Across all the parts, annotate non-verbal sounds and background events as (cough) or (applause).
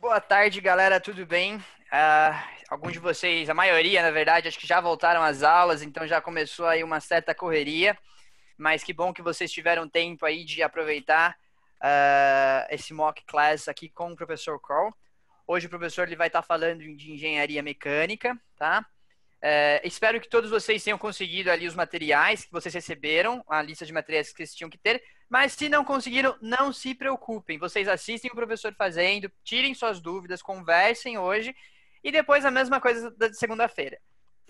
Boa tarde, galera, tudo bem? Uh, alguns de vocês, a maioria, na verdade, acho que já voltaram às aulas, então já começou aí uma certa correria, mas que bom que vocês tiveram tempo aí de aproveitar uh, esse mock class aqui com o professor Carl. Hoje o professor ele vai estar falando de engenharia mecânica, tá? É, espero que todos vocês tenham conseguido ali os materiais que vocês receberam, a lista de materiais que vocês tinham que ter. Mas se não conseguiram, não se preocupem. Vocês assistem o professor fazendo, tirem suas dúvidas, conversem hoje e depois a mesma coisa da segunda-feira.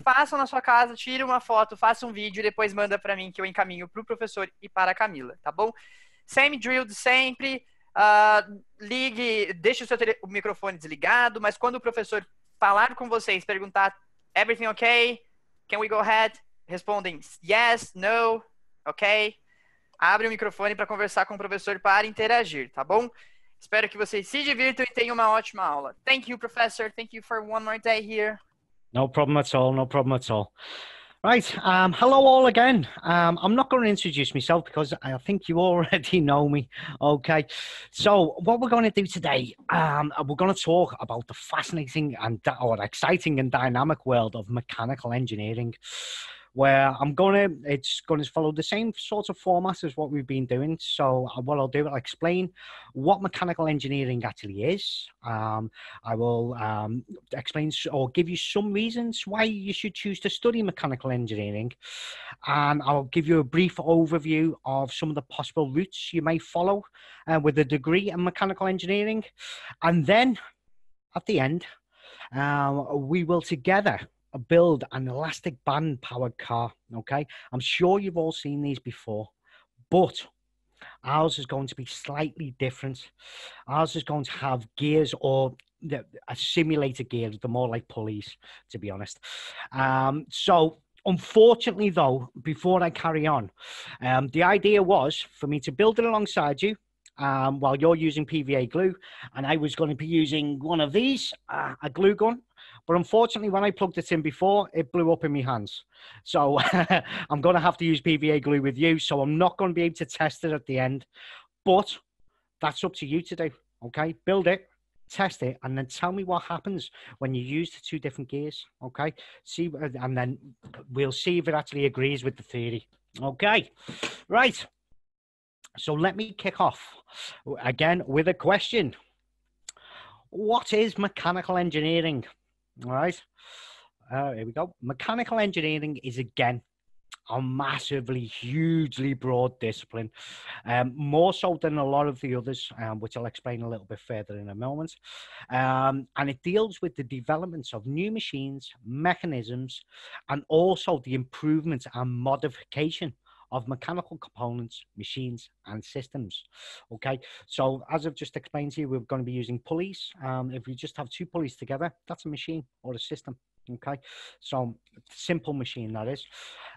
Façam na sua casa, tire uma foto, faça um vídeo e depois manda para mim que eu encaminho para o professor e para a Camila, tá bom? Same drill de sempre. Uh, ligue, deixe o seu o microfone desligado, mas quando o professor falar com vocês, perguntar everything okay? Can we go ahead? Respondem yes, no, ok? Abre o microfone para conversar com o professor para interagir, tá bom? Espero que vocês se divirtam e tenham uma ótima aula. Thank you, professor. Thank you for one more day here. No problem at all. No problem at all. Right. Um, hello, all again. Um, I'm not going to introduce myself because I think you (laughs) already know me. Okay. So, what we're going to do today, um, we're going to talk about the fascinating and or exciting and dynamic world of mechanical engineering where I'm gonna it's gonna follow the same sort of format as what we've been doing. So uh, what I'll do, I'll explain what mechanical engineering actually is. Um, I will um, explain or give you some reasons why you should choose to study mechanical engineering, and I'll give you a brief overview of some of the possible routes you may follow uh, with a degree in mechanical engineering, and then at the end, um, we will together build an elastic band powered car. Okay, I'm sure you've all seen these before, but ours is going to be slightly different. Ours is going to have gears or the, a simulated gear. They're more like pulleys, to be honest. Um, so. Unfortunately, though, before I carry on, um, the idea was for me to build it alongside you, um, while you're using PVA glue, and I was going to be using one of these, uh, a glue gun, but unfortunately, when I plugged it in before, it blew up in my hands. So (laughs) I'm going to have to use PVA glue with you. So I'm not going to be able to test it at the end. But that's up to you to do. Okay, build it, test it, and then tell me what happens when you use the two different gears. Okay, see, and then we'll see if it actually agrees with the theory. Okay, right. So let me kick off again with a question. What is mechanical engineering? Right. Uh, here we go. Mechanical engineering is again a massively, hugely broad discipline, um, more so than a lot of the others, um, which I'll explain a little bit further in a moment. Um, and it deals with the developments of new machines, mechanisms, and also the improvements and modification of mechanical components, machines, and systems. Okay, so as I've just explained to you, we're going to be using pulleys. Um, if we just have two pulleys together, that's a machine or a system. Okay, so simple machine that is.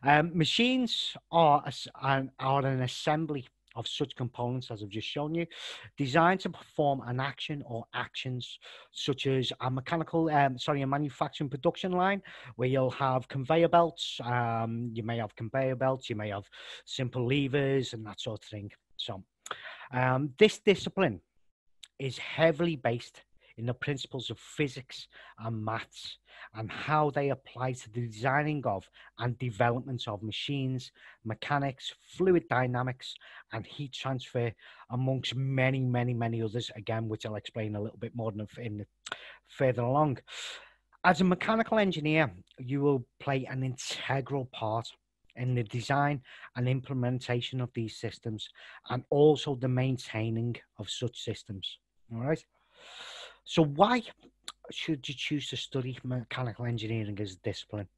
Um, machines are, a, are an assembly of such components as I've just shown you, designed to perform an action or actions such as a mechanical, um, sorry, a manufacturing production line where you'll have conveyor belts. Um, you may have conveyor belts, you may have simple levers and that sort of thing. So, um, this discipline is heavily based in the principles of physics and maths and how they apply to the designing of and development of machines, mechanics, fluid dynamics, and heat transfer, amongst many, many, many others, again, which I'll explain a little bit more in the, further along. As a mechanical engineer, you will play an integral part in the design and implementation of these systems and also the maintaining of such systems. All right. So, why should you choose to study mechanical engineering as a discipline?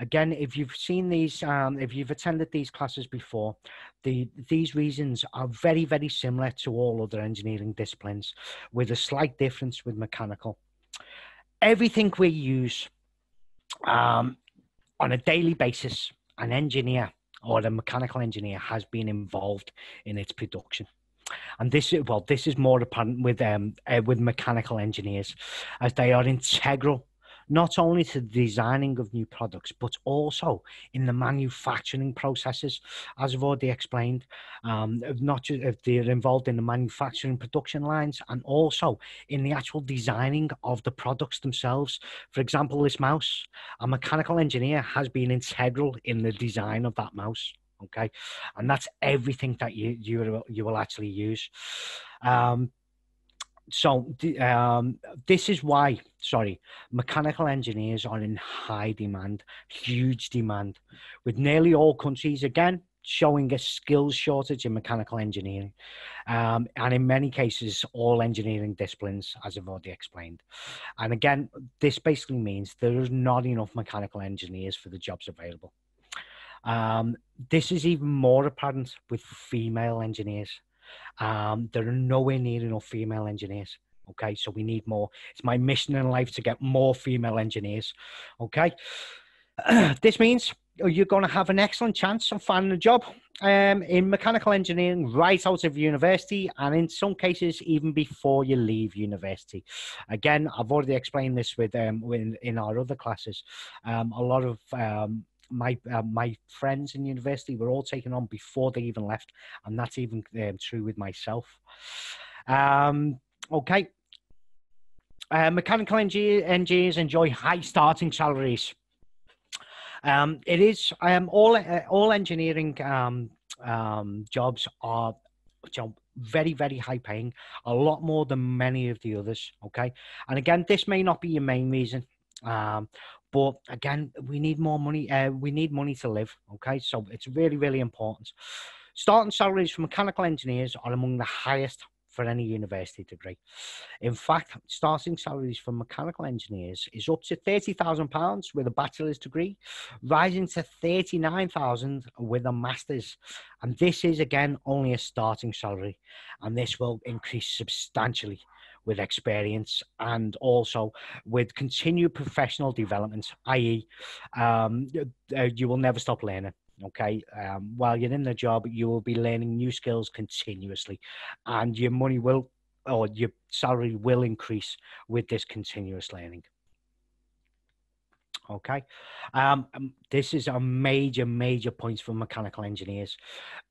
Again, if you've seen these, um, if you've attended these classes before, the these reasons are very, very similar to all other engineering disciplines, with a slight difference with mechanical. Everything we use um, on a daily basis, an engineer or a mechanical engineer has been involved in its production and this is well, this is more apparent with um uh, with mechanical engineers, as they are integral not only to the designing of new products, but also in the manufacturing processes, as I've already explained. Um, not just if they're involved in the manufacturing production lines and also in the actual designing of the products themselves. For example, this mouse, a mechanical engineer has been integral in the design of that mouse okay? And that's everything that you you you will actually use. Um so um, this is why sorry mechanical engineers are in high demand huge demand. With nearly all countries again showing a skills shortage in mechanical engineering. Um, and in many cases all engineering disciplines as i've already explained. And again this basically means there is not enough mechanical engineers for the jobs available um, this is even more apparent with female engineers. Um, there are nowhere near enough female engineers. Okay, so we need more. It's my mission in life to get more female engineers. Okay, (clears throat) this means you're going to have an excellent chance of finding a job um, in mechanical engineering right out of university, and in some cases even before you leave university. Again, I've already explained this with um, in, in our other classes. Um, a lot of um, my uh, my friends in university were all taken on before they even left, and that's even um, true with myself. Um, okay. Uh, mechanical engineers enjoy high starting salaries. Um, it is um, all uh, all engineering um, um, jobs are know, very very high paying, a lot more than many of the others. Okay, and again, this may not be your main reason, um, but again, we need more money. Uh, we need money to live. Okay, so it's really, really important. Starting salaries for mechanical engineers are among the highest for any university degree. In fact, starting salaries for mechanical engineers is up to £30,000 with a bachelor's degree, rising to 39000 with a master's. And this is, again, only a starting salary, and this will increase substantially with experience and also with continued professional development, i.e., um, uh, you will never stop learning. Okay, um, while you're in the job, you will be learning new skills continuously, and your money will or your salary will increase with this continuous learning. Okay, um, um this is a major, major point for mechanical engineers.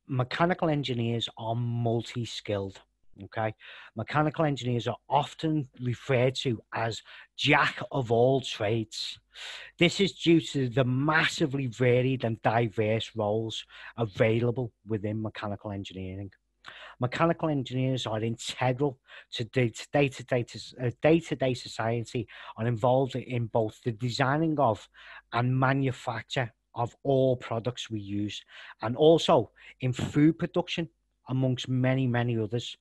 Mechanical engineers are multi skilled Okay. Mechanical engineers are often referred to as jack of all trades. This is due to the massively varied and diverse roles available within mechanical engineering. Mechanical engineers are integral to day-to-day uh, day-to-day society and involved in both the designing of and manufacture of all products we use and also in food production amongst many, many others.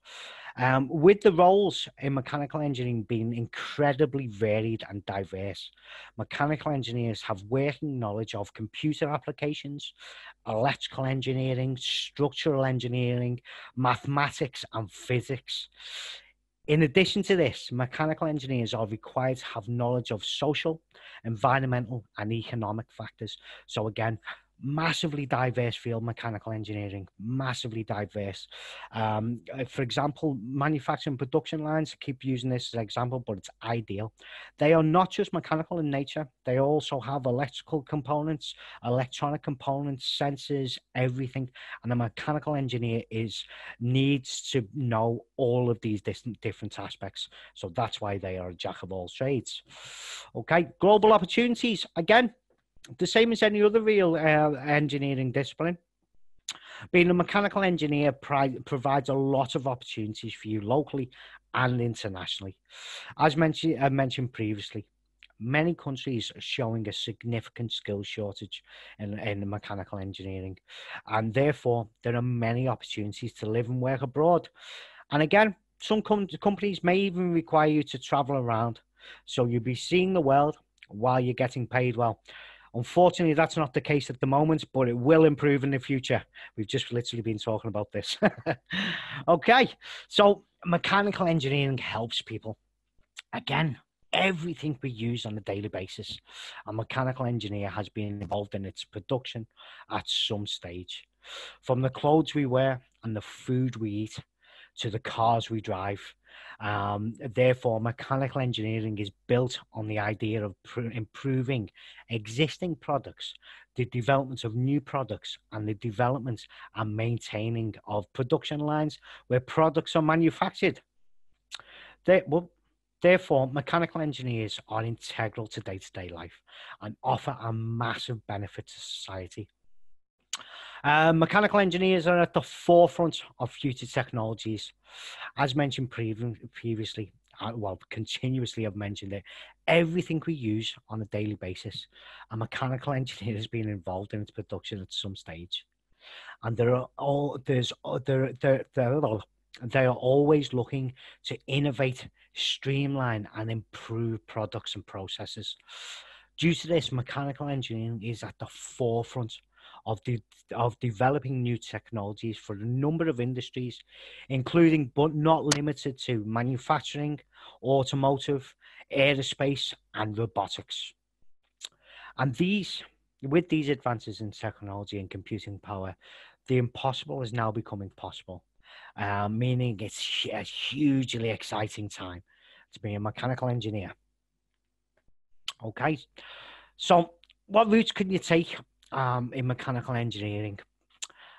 Um, with the roles in mechanical engineering being incredibly varied and diverse, mechanical engineers have working knowledge of computer applications, electrical engineering, structural engineering, mathematics, and physics. In addition to this, mechanical engineers are required to have knowledge of social, environmental, and economic factors. So, again, massively diverse field mechanical engineering massively diverse. Um, uh, for example manufacturing production lines keep using this as an example but it's ideal. They are not just mechanical in nature they also have electrical components electronic components sensors everything and a mechanical engineer is needs to know all of these different different aspects. So that's why they are a jack of all trades. Okay global opportunities again the same as any other real uh, engineering discipline. Being a mechanical engineer pri- provides a lot of opportunities for you locally and internationally. As mentioned, uh, mentioned previously, many countries are showing a significant skill shortage in, in mechanical engineering, and therefore there are many opportunities to live and work abroad. And again, some com- companies may even require you to travel around, so you'll be seeing the world while you're getting paid well. Unfortunately, that's not the case at the moment, but it will improve in the future. We've just literally been talking about this. (laughs) okay, so mechanical engineering helps people. Again, everything we use on a daily basis. A mechanical engineer has been involved in its production at some stage. From the clothes we wear and the food we eat to the cars we drive. Um, therefore, mechanical engineering is built on the idea of pr- improving existing products, the development of new products, and the development and maintaining of production lines where products are manufactured. They, well, Therefore, mechanical engineers are integral to day to day life and offer a massive benefit to society. Uh, mechanical engineers are at the forefront of future technologies. As mentioned previously, uh, well, continuously I've mentioned it, everything we use on a daily basis, a mechanical (laughs) engineer has been involved in its production at some stage. And there are all there's there there there they are always looking to innovate, streamline, and improve products and processes. Due to this, mechanical engineering is at the forefront of, de- of developing new technologies for a number of industries, including but not limited to manufacturing, automotive, aerospace, and robotics. And these, with these advances in technology and computing power, the impossible is now becoming possible, uh, meaning it's a hugely exciting time to be a mechanical engineer. Okay, so what routes can you take um, in mechanical engineering.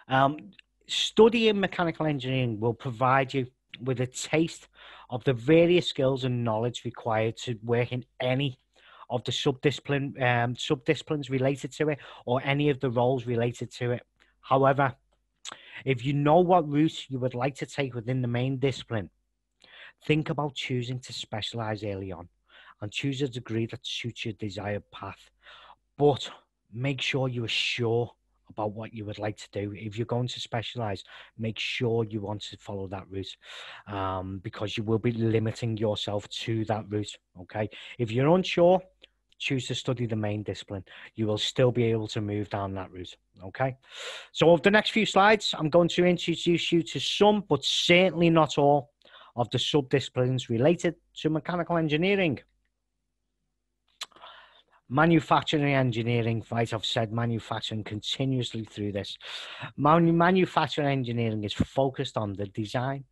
Um, studying mechanical engineering will provide you with a taste of the various skills and knowledge required to work in any of the subdiscipline um, subdisciplines related to it or any of the roles related to it. However, if you know what route you would like to take within the main discipline, think about choosing to specialize early on and choose a degree that suits your desired path. But make sure you are sure about what you would like to do. If you're going to specialize, make sure you want to follow that route um, because you will be limiting yourself to that route. Okay. If you're unsure, choose to study the main discipline. You will still be able to move down that route. Okay. So, over the next few slides, I'm going to introduce you to some, but certainly not all, of the subdisciplines related to mechanical engineering manufacturing engineering, right? I've said manufacturing continuously through this. Man- manufacturing engineering is focused on the design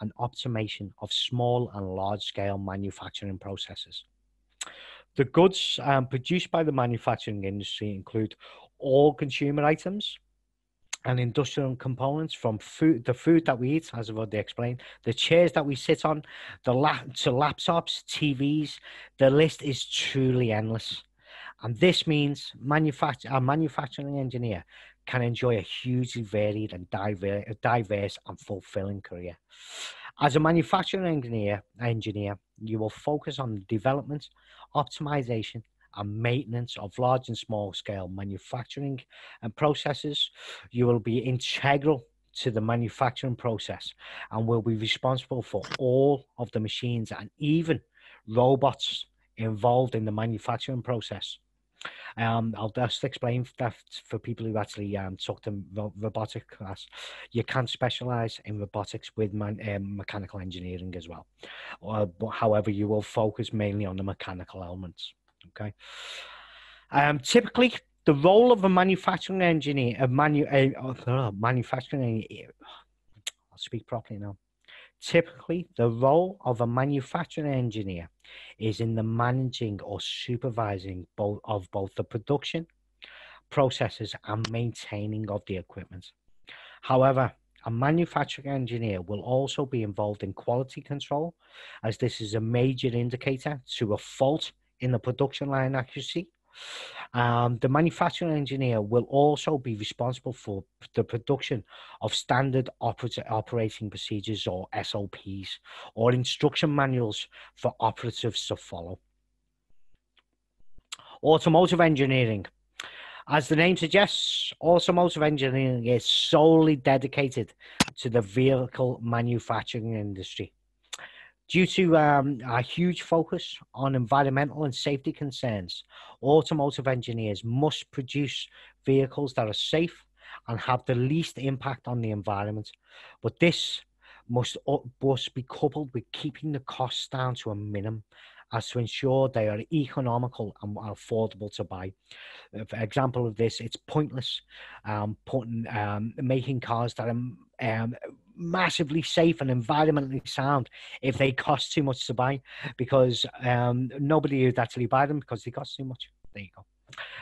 and optimization of small and large scale manufacturing processes. The goods um, produced by the manufacturing industry include all consumer items and industrial components from food, the food that we eat, as I've already explained, the chairs that we sit on, the lap, to laptops, TVs. The list is truly endless. And this means a manufacturing engineer can enjoy a hugely varied and diverse, diverse and fulfilling career. As a manufacturing engineer, engineer, you will focus on the development, optimization, and maintenance of large and small scale manufacturing and processes. You will be integral to the manufacturing process and will be responsible for all of the machines and even robots involved in the manufacturing process. Um, I'll just explain that for people who actually um, took the robotic class. You can specialize in robotics with man, um, mechanical engineering as well. But however, you will focus mainly on the mechanical elements. Okay. Um, typically, the role of a manufacturing engineer, a manu- uh, manufacturing, I'll (sighs) speak properly now. Typically, the role of a manufacturing engineer is in the managing or supervising both of both the production processes and maintaining of the equipment. However, a manufacturing engineer will also be involved in quality control, as this is a major indicator to a fault in the production line accuracy um, the manufacturing engineer will also be responsible for the production of standard oper- operating procedures or SOPs or instruction manuals for operatives to follow. Automotive engineering. As the name suggests, automotive engineering is solely dedicated to the vehicle manufacturing industry. Due to um, a huge focus on environmental and safety concerns, automotive engineers must produce vehicles that are safe and have the least impact on the environment. But this must, uh, must be coupled with keeping the costs down to a minimum as to ensure they are economical and affordable to buy. For example of this, it's pointless um, putting um, making cars that are um, massively safe and environmentally sound if they cost too much to buy because um, nobody would actually buy them because they cost too much. There you go.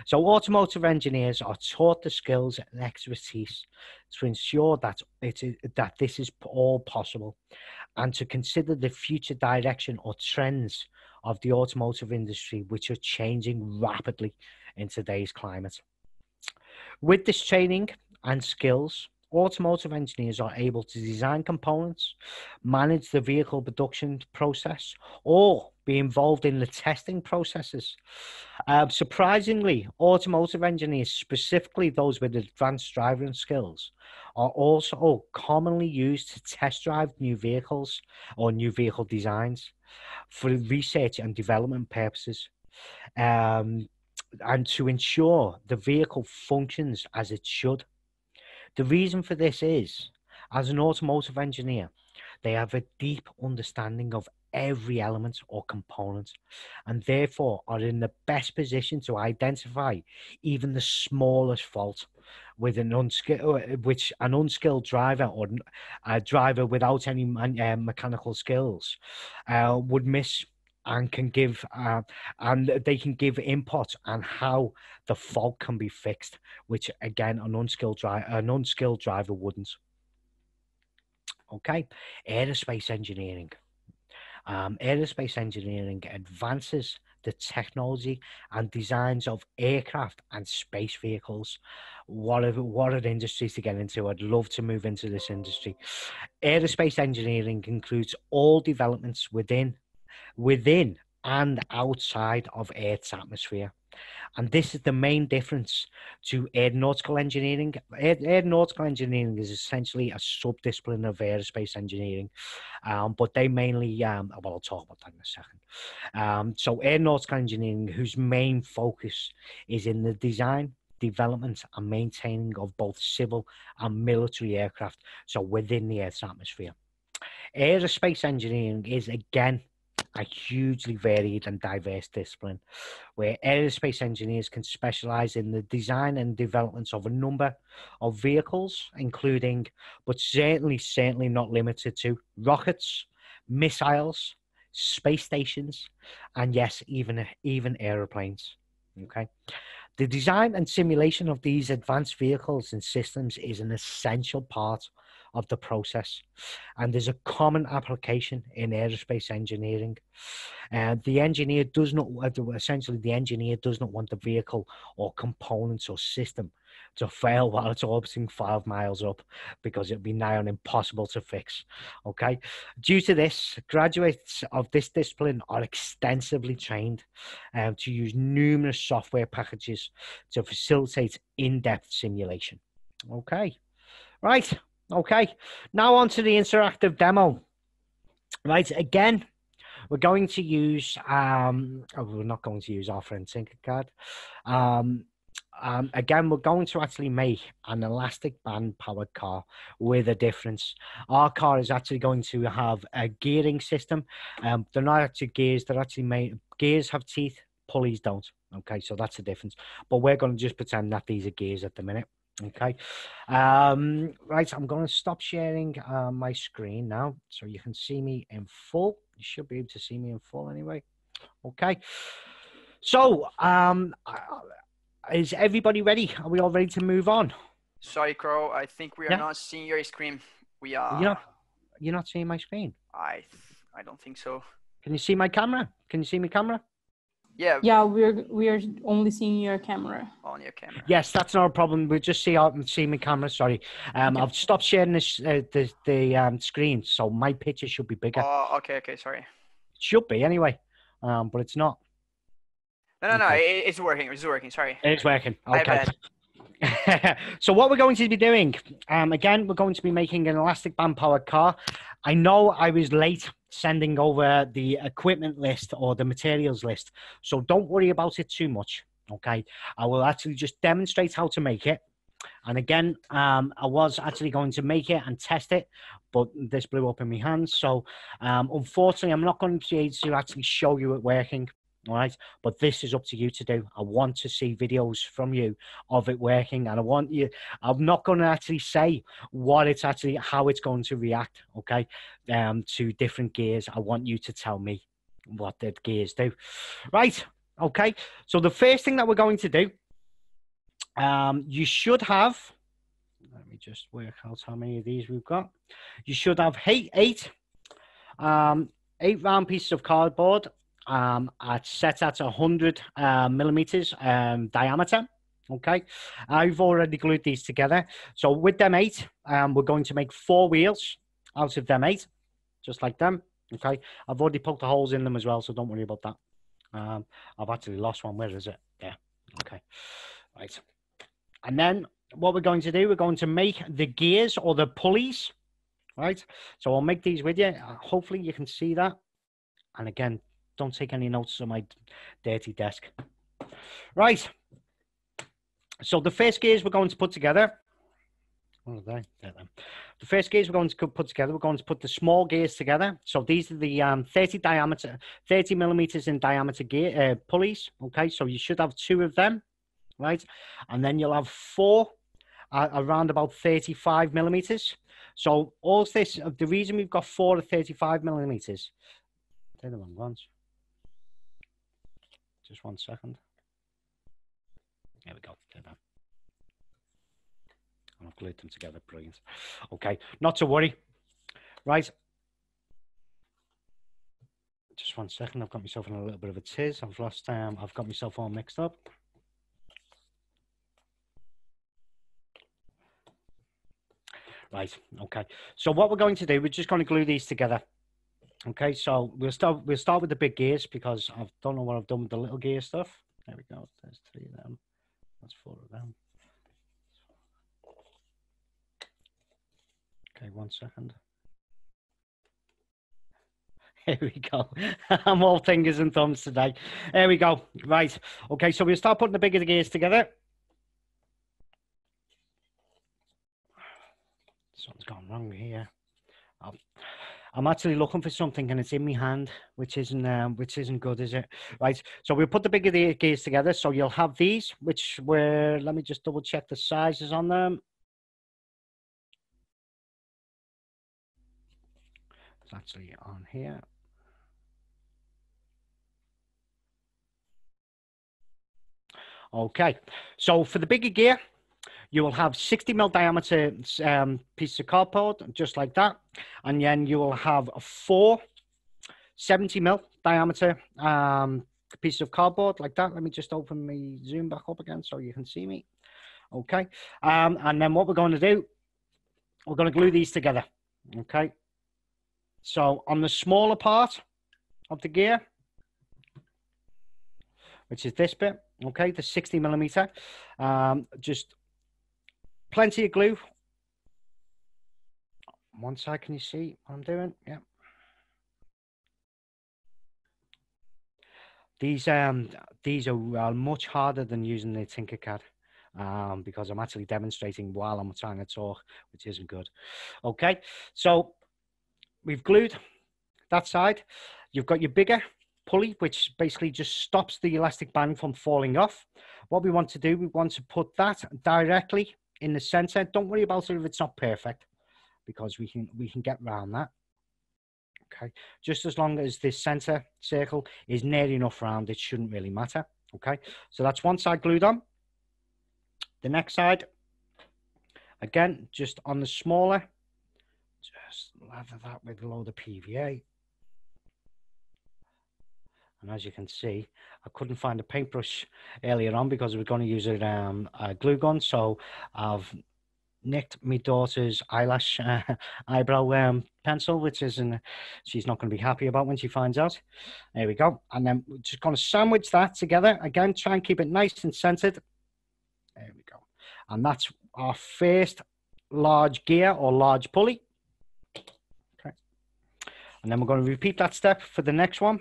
So automotive engineers are taught the skills and expertise to ensure that it is, that this is all possible and to consider the future direction or trends of the automotive industry which are changing rapidly in today's climate. With this training and skills, automotive engineers are able to design components, manage the vehicle production process, or be involved in the testing processes. Uh, surprisingly, automotive engineers, specifically those with advanced driving skills, are also commonly used to test drive new vehicles or new vehicle designs for research and development purposes. Um, and to ensure the vehicle functions as it should. The reason for this is, as an automotive engineer, they have a deep understanding of every element or component and therefore are in the best position to identify even the smallest fault with an unskilled uh, which an unskilled driver or a driver without any uh, mechanical skills uh, would miss and can give uh, and they can give input on how the fault can be fixed which again an unskilled driver an unskilled driver wouldn't okay aerospace engineering um, aerospace engineering advances the technology and designs of aircraft and space vehicles. What are, what are industries to get into? I'd love to move into this industry. Aerospace engineering includes all developments within, within and outside of Earth's atmosphere. And this is the main difference to aeronautical engineering. aeronautical engineering is essentially a sub-discipline of aerospace engineering, um, but they mainly, um, well, I'll talk about that in a second. Um, so aeronautical engineering, whose main focus is in the design, development and maintaining of both civil and military aircraft, so within the Earth's atmosphere. Aerospace engineering is again a hugely varied and diverse discipline where aerospace engineers can specialize in the design and development of a number of vehicles, including, but certainly, certainly not limited to, rockets, missiles, space stations, and yes, even, even aeroplanes. Okay. The design and simulation of these advanced vehicles and systems is an essential part of the process. And there's a common application in aerospace engineering. Uh, the engineer does not, essentially, the engineer does not want the vehicle or components or system to fail (laughs) while it's orbiting five miles up because it'd be nigh on impossible to fix. Okay. Due to this, graduates of this discipline are extensively trained um, to use numerous software packages to facilitate in depth simulation. Okay. Right. Okay, now on to the interactive demo. Right, again, we're going to use, um, oh, we're not going to use our friend Tinkercad. Um, um, again, we're going to actually make an elastic band powered car with a difference. Our car is actually going to have a gearing system. Um, they're not actually gears, they're actually made, gears have teeth, pulleys don't. Okay, so that's the difference. But we're going to just pretend that these are gears at the minute. Okay. Um, right, I'm going to stop sharing uh, my screen now so you can see me in full. You should be able to see me in full anyway. Okay. So, um, is everybody ready? Are we all ready to move on? Sorry, Crow. I think we are yeah. not seeing your screen. We are. You're not, you're not seeing my screen? I, I don't think so. Can you see my camera? Can you see my camera? Yeah. Yeah, we're we are only seeing your camera. On your camera. Yes, that's not a problem. We just see out and see my camera. Sorry, um, okay. I've stopped sharing this uh, the the um screen, so my picture should be bigger. Oh, okay, okay, sorry. It should be anyway, um, but it's not. No, no, no, okay. it's working. It's working. Sorry. It's working. Okay. (laughs) so what we're going to be doing, um, again, we're going to be making an elastic band powered car. I know I was late sending over the equipment list or the materials list. So don't worry about it too much. Okay. I will actually just demonstrate how to make it. And again, um, I was actually going to make it and test it, but this blew up in my hands. So um, unfortunately, I'm not going to be able to actually show you it working. Right. But this is up to you to do. I want to see videos from you of it working. And I want you, I'm not going to actually say what it's actually, how it's going to react, okay, um, to different gears. I want you to tell me what the gears do. Right. Okay. So the first thing that we're going to do, um, you should have, let me just work out how many of these we've got. You should have eight, eight, um, eight round pieces of cardboard um, at set at 100 uh, millimeters um, diameter. Okay, I've already glued these together. So with them eight, um, we're going to make four wheels out of them eight, just like them. Okay, I've already poked the holes in them as well, so don't worry about that. Um, I've actually lost one. Where is it? Yeah. Okay. Right. And then what we're going to do, we're going to make the gears or the pulleys. Right. So I'll make these with you. Uh, hopefully you can see that. And again, don't take any notes on my dirty desk. Right. So the first gears we're going to put together. What are they? The first gears we're going to put together, we're going to put the small gears together. So these are the um, 30 diameter, 30 millimeters in diameter gear uh, pulleys. Okay, so you should have two of them, right? And then you'll have four uh, around about 35 millimeters. So all this, the reason we've got four to 35 millimeters, they're the wrong ones. Just one second. There we go. And I've glued them together. Brilliant. Okay, not to worry. Right. Just one second. I've got myself in a little bit of a tiz. I've lost. Um, I've got myself all mixed up. Right. Okay. So what we're going to do, we're just going to glue these together. Okay, so we'll start we'll start with the big gears because I don't know what I've done with the little gear stuff. There we go. There's three of them. That's four of them. Okay, one second. (laughs) Here we go. (laughs) I'm all fingers and thumbs today. There we go. Right. Okay, so we'll start putting the bigger gears together. (sighs) Something's gone wrong here. I'll I'm actually looking for something and it's in my hand, which isn't um, which isn't good, is it? Right. So we'll put the bigger gears together. So you'll have these, which were let me just double check the sizes on them. It's actually on here. Okay, so for the bigger gear, you will have 60 mil diameter um, pieces of cardboard, just like that. And then you will have four 70 mil diameter um, pieces of cardboard like that. Let me just open my zoom back up again so you can see me. Okay. Um, and then what we're going to do, we're going to glue these together. Okay. So on the smaller part of the gear, which is this bit, okay, the 60 millimeter, um, just plenty of glue. One side, can you see what I'm doing? Yeah. These um these are uh, much harder than using the Tinkercad um, because I'm actually demonstrating while I'm trying to talk, which isn't good. Okay, so we've glued that side. You've got your bigger pulley, which basically just stops the elastic band from falling off. What we want to do, we want to put that directly in the center. Don't worry about it if it's not perfect because we can we can get around that. Okay, just as long as this center circle is near enough round, it shouldn't really matter. Okay, so that's one side glued on. The next side, again, just on the smaller, just lather that with a load of PVA. And as you can see, I couldn't find a paintbrush earlier on because we are going to use it, um, a glue gun. So I've nicked my daughter's eyelash (laughs) uh, eyebrow um, pencil, which isn't, she's not going to be happy about when she finds out. There we go. And then we're just going to sandwich that together. Again, try and keep it nice and centered. There we go. And that's our first large gear or large pulley. Okay. And then we're going to repeat that step for the next one.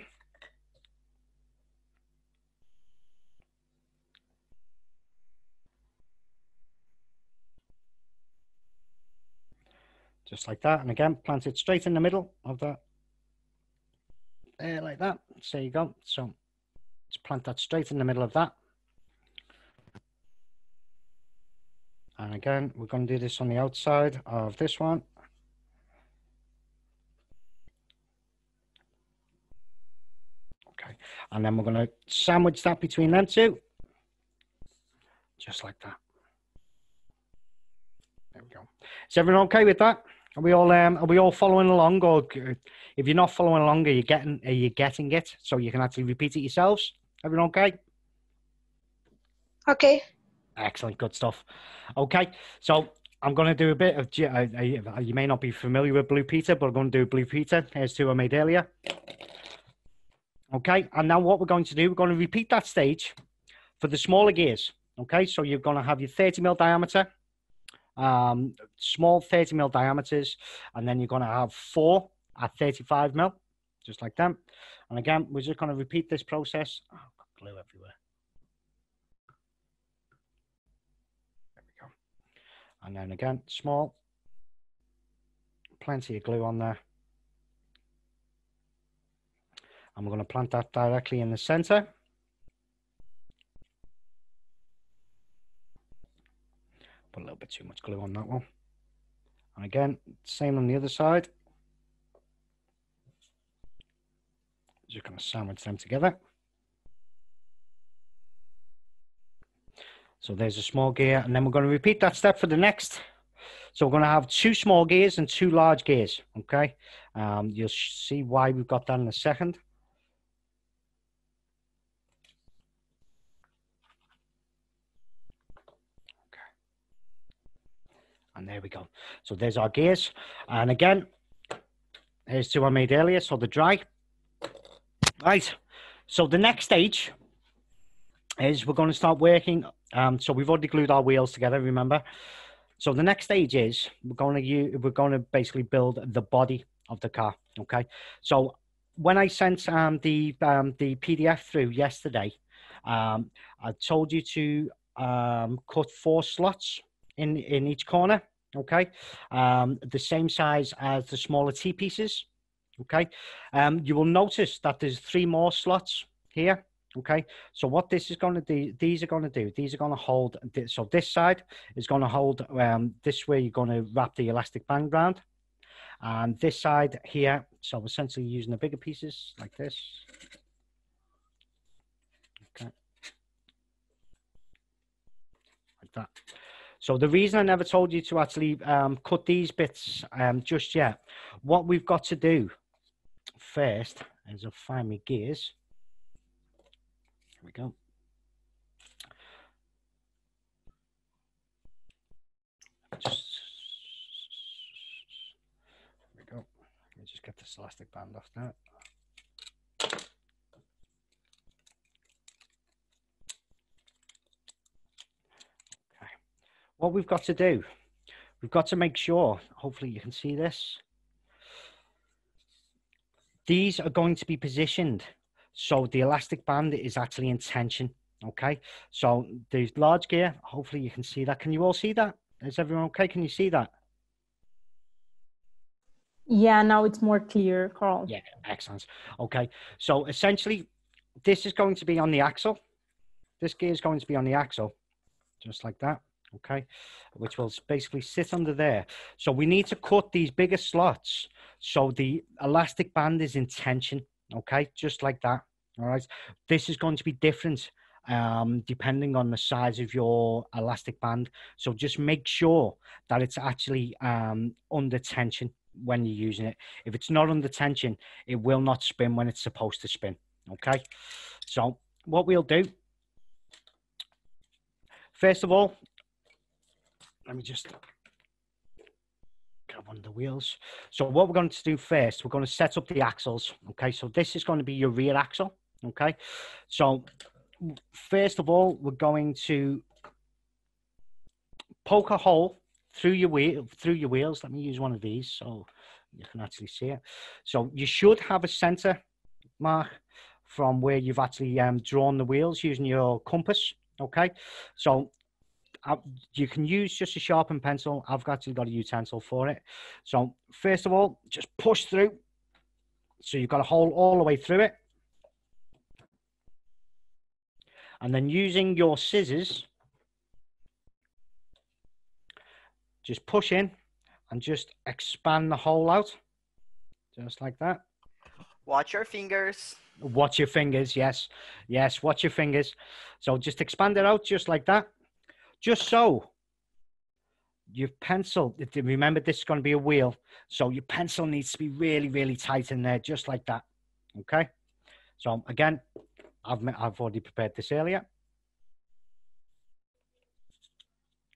Just like that. And again, plant it straight in the middle of that. There, like that. So you go. So Just plant that straight in the middle of that. And again, we're going to do this on the outside of this one. Okay, and then we're going to sandwich that between them two. Just like that. There we go. Is everyone okay with that? Are we all um, are we all following along, or if you're not following along, are you getting are you getting it so you can actually repeat it yourselves? Everyone okay? Okay. Excellent, good stuff. Okay, so I'm going to do a bit of. Uh, you may not be familiar with Blue Peter, but I'm going to do Blue Peter. Here's two I made earlier. Okay, and now what we're going to do, we're going to repeat that stage for the smaller gears. Okay, so you're going to have your 30 mil diameter, um, small 30 mil diameters, and then you're going to have four at 35 mil, just like that. And again, we're just going to repeat this process. Oh, glue everywhere. There we go. And then again, small, plenty of glue on there. And we're going to plant that directly in the center. Put a little bit too much glue on that one. And again, same on the other side. Just going to sandwich them together. So there's a small gear, and then we're going to repeat that step for the next. So we're going to have two small gears and two large gears, okay? Um, you'll see why we've got that in a second. And there we go. So there's our gears. And again, here's two I made earlier. So the dry. Right. So the next stage is we're going to start working. Um, so we've already glued our wheels together, remember? So the next stage is we're going to use, we're going to basically build the body of the car. Okay. So when I sent um, the um, the PDF through yesterday, um, I told you to um, cut four slots in in each corner okay? Um, the same size as the smaller t pieces okay? Um, you will notice that there's three more slots here okay? So what this is going to do these are going to do these are going to hold so this side is going to hold um, this way you're going to wrap the elastic band around and this side here so essentially using the bigger pieces like this. Okay. Like that so the reason I never told you to actually um, cut these bits um, just yet, what we've got to do first is I'll find my gears. Here we go. Just, here we go. Let me just get this elastic band off now. What we've got to do, we've got to make sure, hopefully you can see this. These are going to be positioned so the elastic band is actually in tension. Okay, so the large gear, hopefully you can see that. Can you all see that? Is everyone okay? Can you see that? Yeah, now it's more clear, Carl. Yeah, excellent. Okay, so essentially, this is going to be on the axle. This gear is going to be on the axle, just like that okay, which will basically sit under there. So we need to cut these bigger slots so the elastic band is in tension, okay, just like that. All right, this is going to be different um, depending on the size of your elastic band. So just make sure that it's actually um, under tension when you're using it. If it's not under tension, it will not spin when it's supposed to spin. Okay, so what we'll do First of all, let me just grab one of the wheels. So what we're going to do first, we're going to set up the axles. Okay, so this is going to be your rear axle. Okay, so first of all, we're going to poke a hole through your wheel through your wheels. Let me use one of these so you can actually see it. So you should have a center mark from where you've actually um, drawn the wheels using your compass. Okay, so you can use just a sharpened pencil. I've actually got a utensil for it. So first of all, just push through. So you've got a hole all the way through it. And then using your scissors, just push in and just expand the hole out, just like that. Watch your fingers. Watch your fingers, yes, yes, watch your fingers. So just expand it out just like that, just so your pencil, remember this is going to be a wheel, so your pencil needs to be really, really tight in there, just like that, okay? So again, I've, I've already prepared this earlier.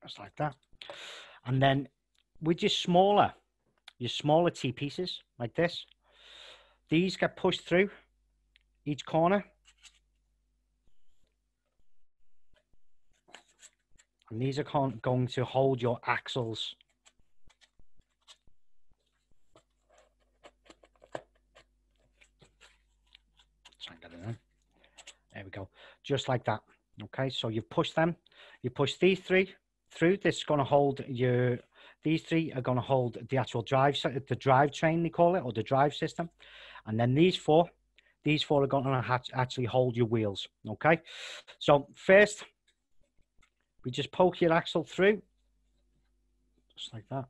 Just like that. And then with your smaller, your smaller T pieces like this, these get pushed through each corner. And these are going to hold your axles. There we go. Just like that. Okay, so you push them. You push these three through. This is going to hold your, these three are going to hold the actual drive, the drive train they call it, or the drive system. And then these four, these four are going to actually hold your wheels. Okay, so first, we just poke your axle through, just like that.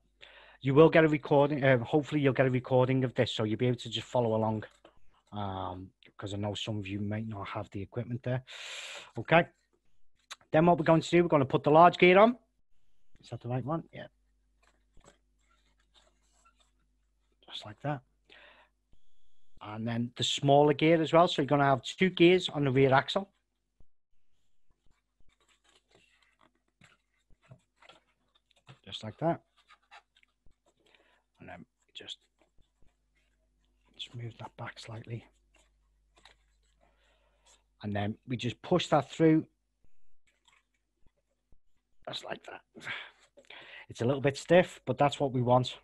You will get a recording, uh, hopefully you'll get a recording of this, so you'll be able to just follow along. Um, because I know some of you might not have the equipment there. Okay. Then what we're going to do, we're going to put the large gear on. Is that the right one? Yeah. Just like that. And then the smaller gear as well. So you're going to have two gears on the rear axle. Just like that. And then just, just move that back slightly. And then we just push that through just like that. It's a little bit stiff, but that's what we want.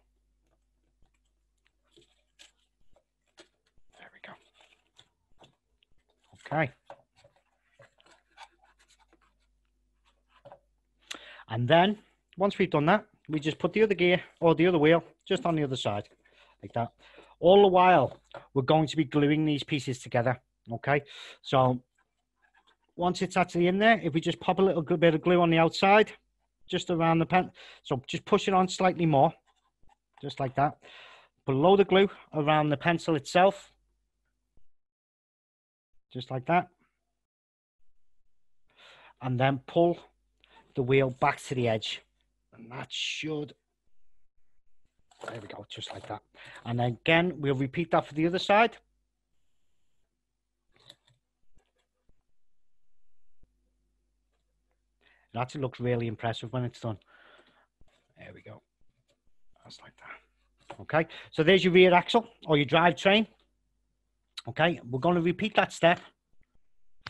There we go. Okay. And then once we've done that, we just put the other gear or the other wheel just on the other side like that. All the while, we're going to be gluing these pieces together. Okay. So once it's actually in there, if we just pop a little bit of glue on the outside, just around the pen, so just push it on slightly more, just like that. Put a load of glue around the pencil itself, just like that. And then pull the wheel back to the edge. And that should, there we go, just like that. And again, we'll repeat that for the other side. It actually looks really impressive when it's done. There we go. That's like that. Okay, so there's your rear axle or your drive train. Okay, we're going to repeat that step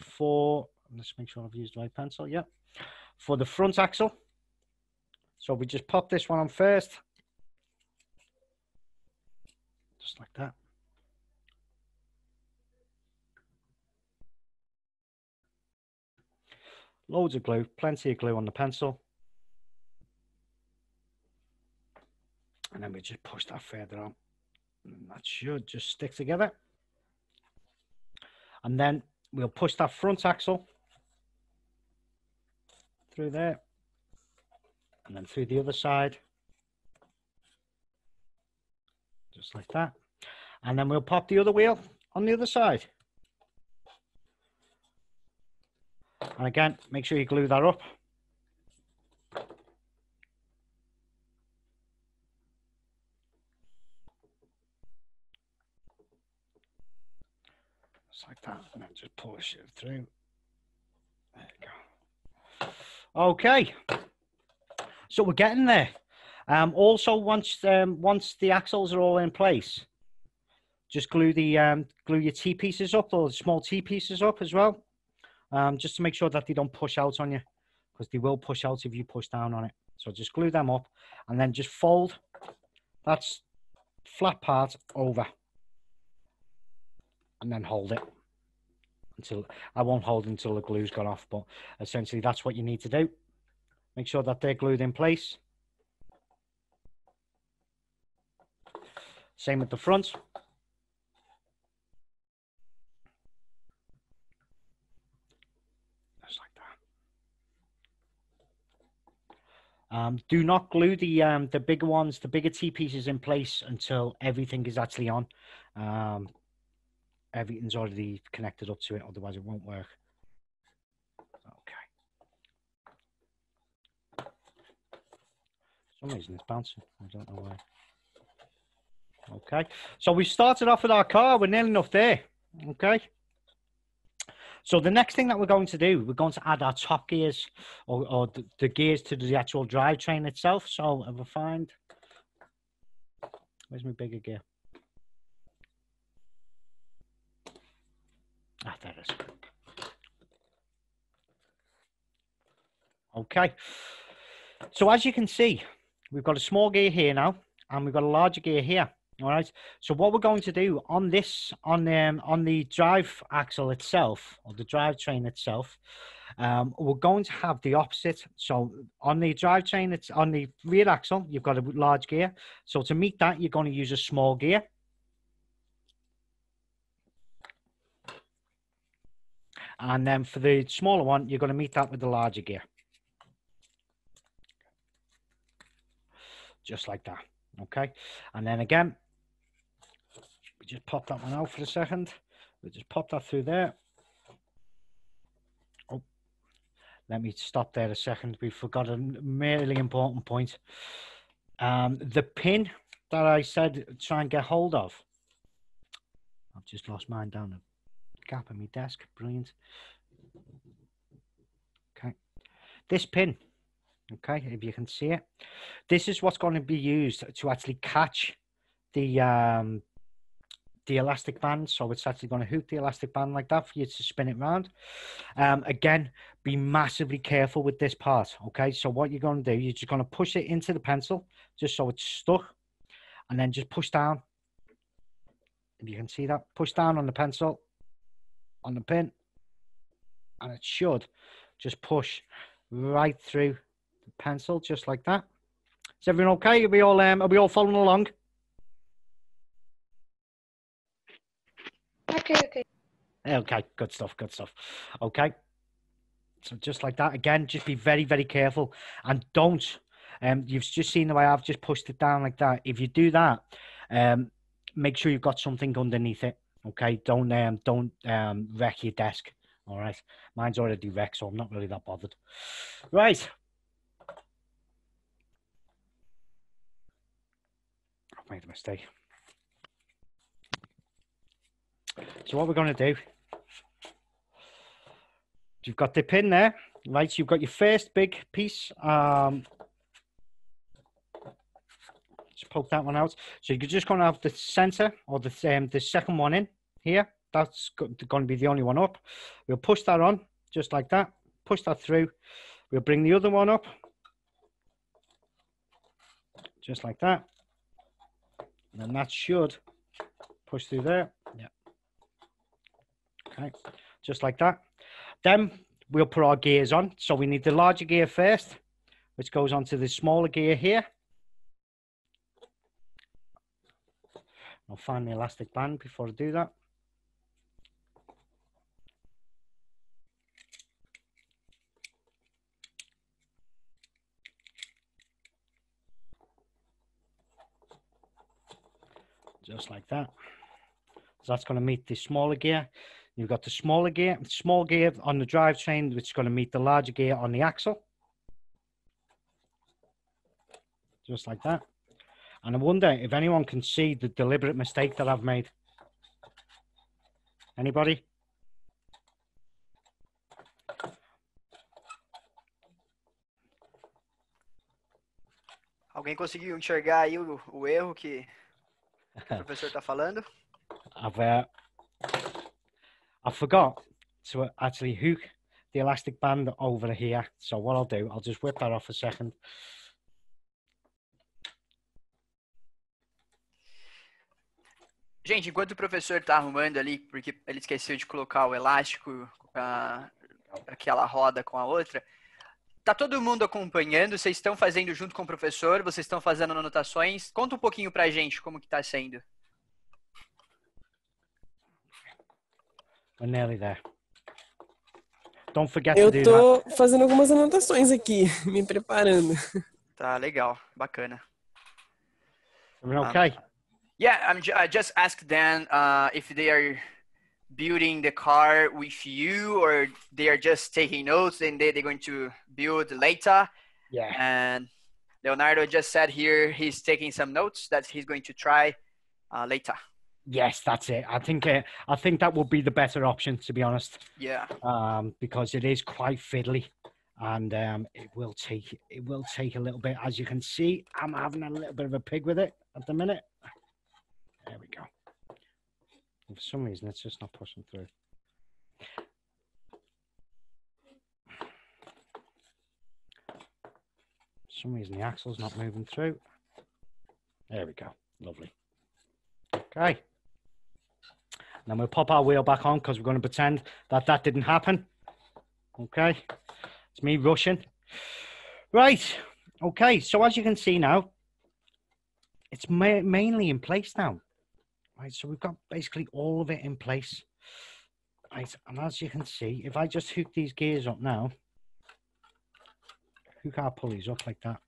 for, let's make sure I've used the right pencil, yeah. For the front axle. So we just pop this one on first. Just like that. loads of glue, plenty of glue on the pencil. And then we just push that further on. And that should just stick together. And then we'll push that front axle through there and then through the other side just like that and then we'll pop the other wheel on the other side And again, make sure you glue that up. Just like that, and then just push it through. There you go. Okay, so we're getting there. Um, also, once um, once the axles are all in place, just glue the um, glue your T pieces up, or small T pieces up as well um, just to make sure that they don't push out on you because they will push out if you push down on it. So just glue them up and then just fold that flat part over and then hold it until I won't hold until the glue's gone off, but essentially that's what you need to do. Make sure that they're glued in place. Same with the front. Just like that. Um, do not glue the um, the bigger ones, the bigger T pieces in place until everything is actually on. Um, everything's already connected up to it, otherwise it won't work. Some reason it's bouncing. I don't know why. Okay, so we started off with our car. We're nearly enough there. Okay. So the next thing that we're going to do, we're going to add our top gears or, or the, gears to the actual drivetrain itself. So if I find, where's my bigger gear? Ah, there it is. Okay. So as you can see, we've got a small gear here now, and we've got a larger gear here. All right. So what we're going to do on this, on the um, on the drive axle itself, or the drivetrain itself, um, we're going to have the opposite. So on the drivetrain, it's on the rear axle, you've got a large gear. So to meet that, you're going to use a small gear. And then for the smaller one, you're going to meet that with the larger gear. Just like that. Okay. And then again, we just pop that one out for a second. We just pop that through there. Oh, let me stop there a second. We forgot a really important point. Um, the pin that I said try and get hold of. I've just lost mine down the gap in my desk. Brilliant. Okay. This pin, okay, if you can see it, this is what's going to be used to actually catch the um, the elastic band. So it's actually going to hook the elastic band like that for you to spin it around. Um, again, be massively careful with this part. Okay. So what you're going to do, you're just going to push it into the pencil just so it's stuck and then just push down. If you can see that, push down on the pencil, on the pin, and it should just push right through pencil just like that. Is everyone okay? Are we all um, are we all following along? Okay, okay. Okay, good stuff, good stuff. Okay. So just like that, again, just be very, very careful and don't. Um, you've just seen the way I've just pushed it down like that. If you do that, um, make sure you've got something underneath it. Okay, don't um, don't um, wreck your desk. All right, mine's already wrecked, so I'm not really that bothered. Right. Made a mistake. So what we're going to do, you've got the pin there, right? So you've got your first big piece. Um, just poke that one out. So you're just going to have the center or the um, the second one in here. That's going to be the only one up. We'll push that on just like that. Push that through. We'll bring the other one up just like that. And then that should push through there. Yeah. Okay, just like that. Then we'll put our gears on. So we need the larger gear first, which goes onto the smaller gear here. I'll find the elastic band before I do that. Just like that. So that's going to meet the smaller gear. You've got the smaller gear, small gear on the drivetrain, which is going to meet the larger gear on the axle. Just like that. And I wonder if anyone can see the deliberate mistake that I've made. Anybody? Alguém conseguiu enxergar aí o, o erro que o professor está falando? I've uh, I forgot to actually hook the elastic band over here. So what I'll do, I'll just whip that off a second. Gente, enquanto o professor está arrumando ali, porque ele esqueceu de colocar o elástico, a, aquela roda com a outra, tá todo mundo acompanhando? Vocês estão fazendo junto com o professor? Vocês estão fazendo anotações? Conta um pouquinho pra gente como que tá sendo. There. Don't forget Eu tô fazendo algumas anotações aqui, (laughs) me preparando. Tá legal, bacana. Everyone okay? Yeah, I'm. ju- I just asked Dan uh, if they are building the car with you or they are just taking notes and they, they're going to build later. yeah. And Leonardo just said here he's taking some notes that he's going to try uh, later. Yes, that's it. I think uh, I think that would be the better option, to be honest, Yeah. um, because it is quite fiddly, and um, it will take it will take a little bit. As you can see, I'm having a little bit of a pig with it at the minute. There we go. And for some reason, it's just not pushing through. For some reason, the axle's not moving through. There we go. Lovely. Okay. Then we'll pop our wheel back on because we're going to pretend that that didn't happen. Okay. It's me rushing. Right. Okay. So as you can see now, it's ma- mainly in place now. Right. So we've got basically all of it in place. Right. And as you can see, if I just hook these gears up now, hook our pulleys up like that.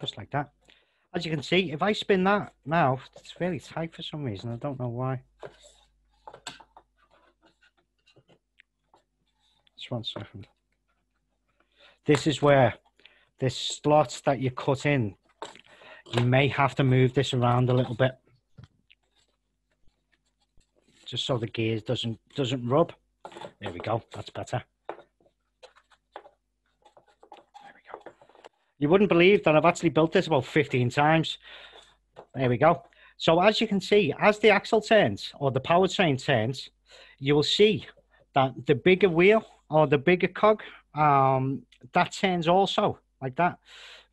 Just like that. As you can see, if I spin that now, it's very tight for some reason. I don't know why. Just one second. This is where this slot that you cut in, you may have to move this around a little bit. Just so the gears doesn't doesn't rub. There we go. That's better. There we go. You wouldn't believe that I've actually built this about 15 times. There we go. So as you can see, as the axle turns or the powertrain turns, you will see that the bigger wheel or the bigger cog, um, that turns also like that,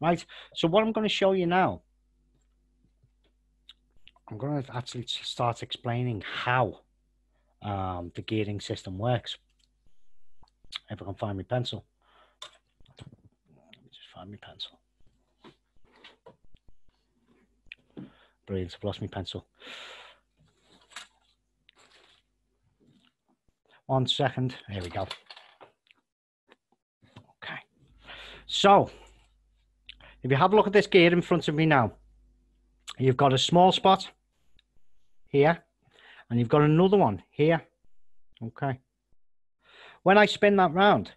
right? So what I'm going to show you now, I'm going to actually start explaining how um, the gearing system works. If I can find my pencil. Let me just find my pencil. Brilliant, I've lost my pencil. One second, Here we go. Okay, so if you have a look at this gear in front of me now, you've got a small spot here, and you've got another one here. Okay. When I spin that round,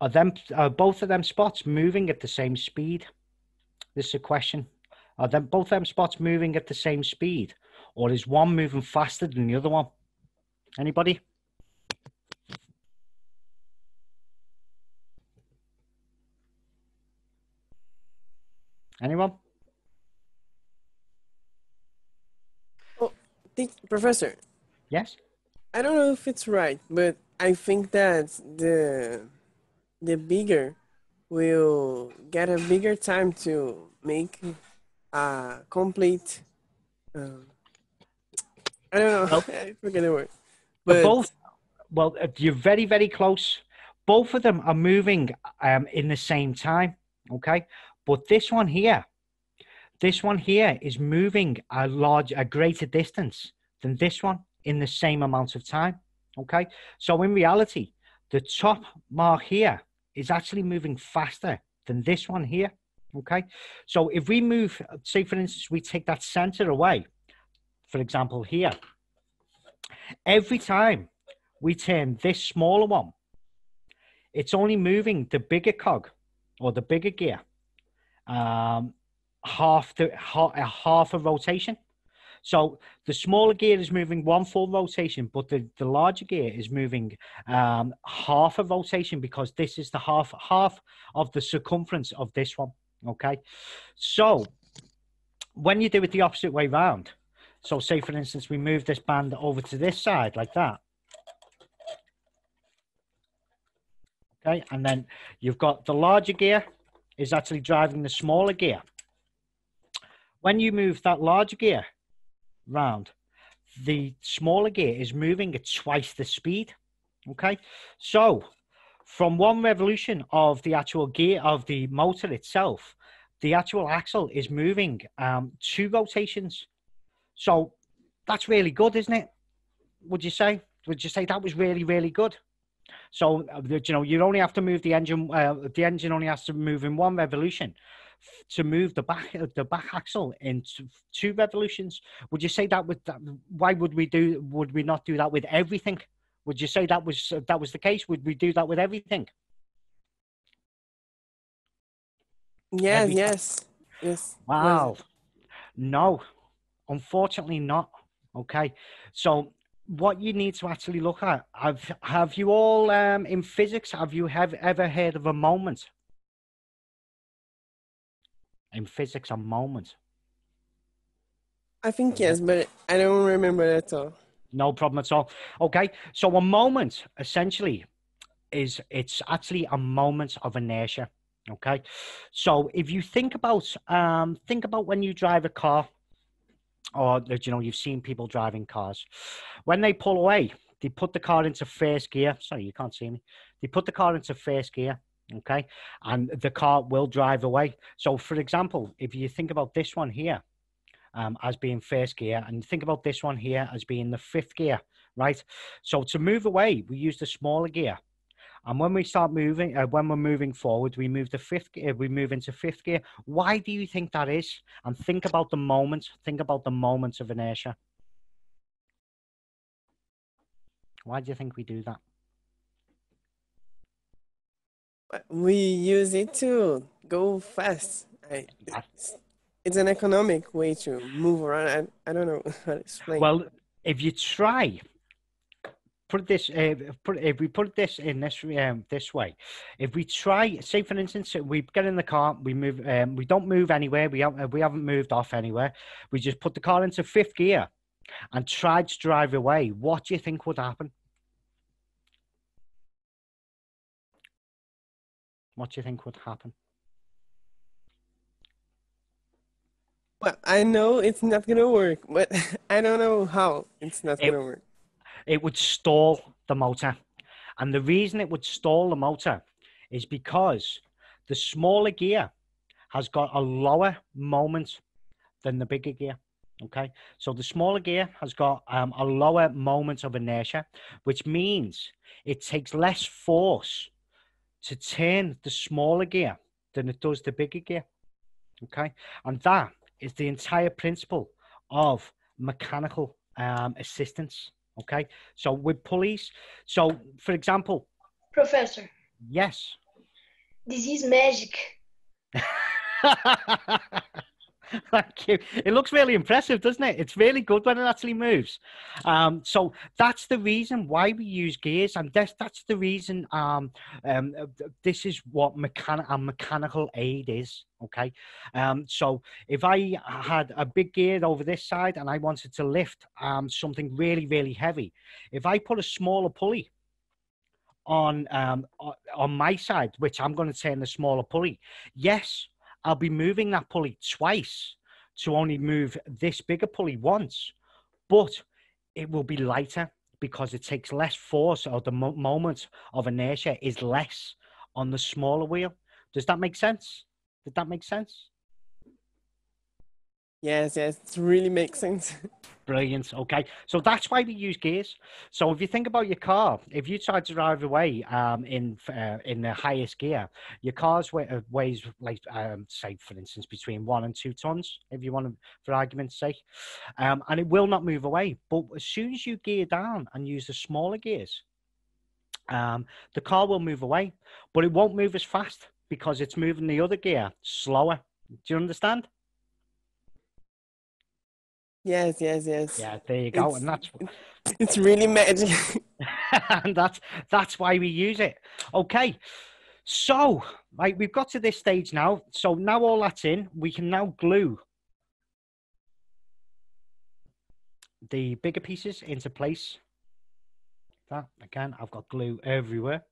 are them are both of them spots moving at the same speed? This is a question. Are them both them spots moving at the same speed, or is one moving faster than the other one? Anybody? Anyone? think, Professor, Yes. I don't know if it's right, but I think that the the bigger will get a bigger time to make a complete. Um, I don't know. Well- (laughs) I forget the word. But But both, well, uh, you're very, very close. Both of them are moving um, in the same time. Okay. But this one here, this one here is moving a large, a greater distance than this one in the same amount of time. Okay. So in reality, the top mark here is actually moving faster than this one here. Okay. So if we move, say for instance, we take that center away, for example, here, every time we turn this smaller one, it's only moving the bigger cog or the bigger gear um, half the half, a half a rotation. So the smaller gear is moving one full rotation, but the, the larger gear is moving um, half a rotation because this is the half half of the circumference of this one. Okay, so when you do it the opposite way round, so say for instance we move this band over to this side like that. Okay, and then you've got the larger gear is actually driving the smaller gear. When you move that larger gear round, the smaller gear is moving at twice the speed. Okay, so from one revolution of the actual gear of the motor itself, the actual axle is moving um, two rotations. So that's really good, isn't it? Would you say? Would you say that was really, really good? So uh, you know you only have to move the engine. Uh, the engine only has to move in one revolution. To move the back uh, the back axle in two revolutions, would you say that with that, why would we do would we not do that with everything? Would you say that was that was the case? Would we do that with everything? Every ti- yes, yes. Wow. No, unfortunately not. Okay. So what you need to actually look at, have have you all um in physics, have you have ever heard of a moment? In physics, a moment. I think yes, but I don't remember at all. No problem at all. Okay. So a moment essentially is it's actually a moment of inertia. Okay. So if you think about um think about when you drive a car or that you know you've seen people driving cars. When they pull away, they put the car into first gear. Sorry, you can't see me. They put the car into first gear. Okay. And the car will drive away. So for example, if you think about this one here, um, as being first gear, and think about this one here as being the fifth gear, right? So to move away, we use the smaller gear. And when we start moving, uh, when we're moving forward, we move to fifth gear, we move into fifth gear. Why do you think that is? And think about the moment, think about the moments of inertia. Why do you think we do that? We use it to go fast. I, it's, it's an economic way to move around. I, I don't know (laughs) how to explain. Well, if you try, put this, uh, put if we put this in this um, this way, if we try, say for instance, we get in the car, we move, um, we don't move anywhere, we haven't, we haven't moved off anywhere, we just put the car into fifth gear, and tried to drive away. What do you think would happen? What do you think would happen? Well, I know it's not gonna work, but (laughs) I don't know how it's not It- gonna work. It would stall the motor. And the reason it would stall the motor is because the smaller gear has got a lower moment than the bigger gear. Okay, so the smaller gear has got um, a lower moment of inertia, which means it takes less force to turn the smaller gear than it does the bigger gear. Okay, and that is the entire principle of mechanical um, assistance. Okay, so with pulleys, so for example, Professor, yes. this is magic. (laughs) (laughs) Thank you. It looks really impressive, doesn't it? It's really good when it actually moves. Um, so that's the reason why we use gears, and that's that's the reason. Um, um, uh, this is what mechan- a mechanical aid is. Okay. Um, so if I had a big gear over this side and I wanted to lift um, something really really heavy, if I put a smaller pulley on um, on my side, which I'm going to turn the smaller pulley, yes, I'll be moving that pulley twice to only move this bigger pulley once, but it will be lighter because it takes less force or the mo- moment of inertia is less on the smaller wheel. Does that make sense? Did that make sense? Yes, yes, it really makes sense. (laughs) Brilliant. Okay, so that's why we use gears. So if you think about your car, if you try to drive away um, in uh, in the highest gear, your car's weight, uh, weighs like um, say for instance between one and two tons, if you want to, for argument's sake, um, and it will not move away. But as soon as you gear down and use the smaller gears, um, the car will move away, but it won't move as fast because it's moving the other gear slower. Do you understand? Yes, yes, yes. Yeah, there you go, It's- and that's It's really magic. (laughs) (laughs) and that's that's why we use it. Okay, so right, we've got to this stage now. So now all that's in, we can now glue the bigger pieces into place. That again, I've got glue everywhere.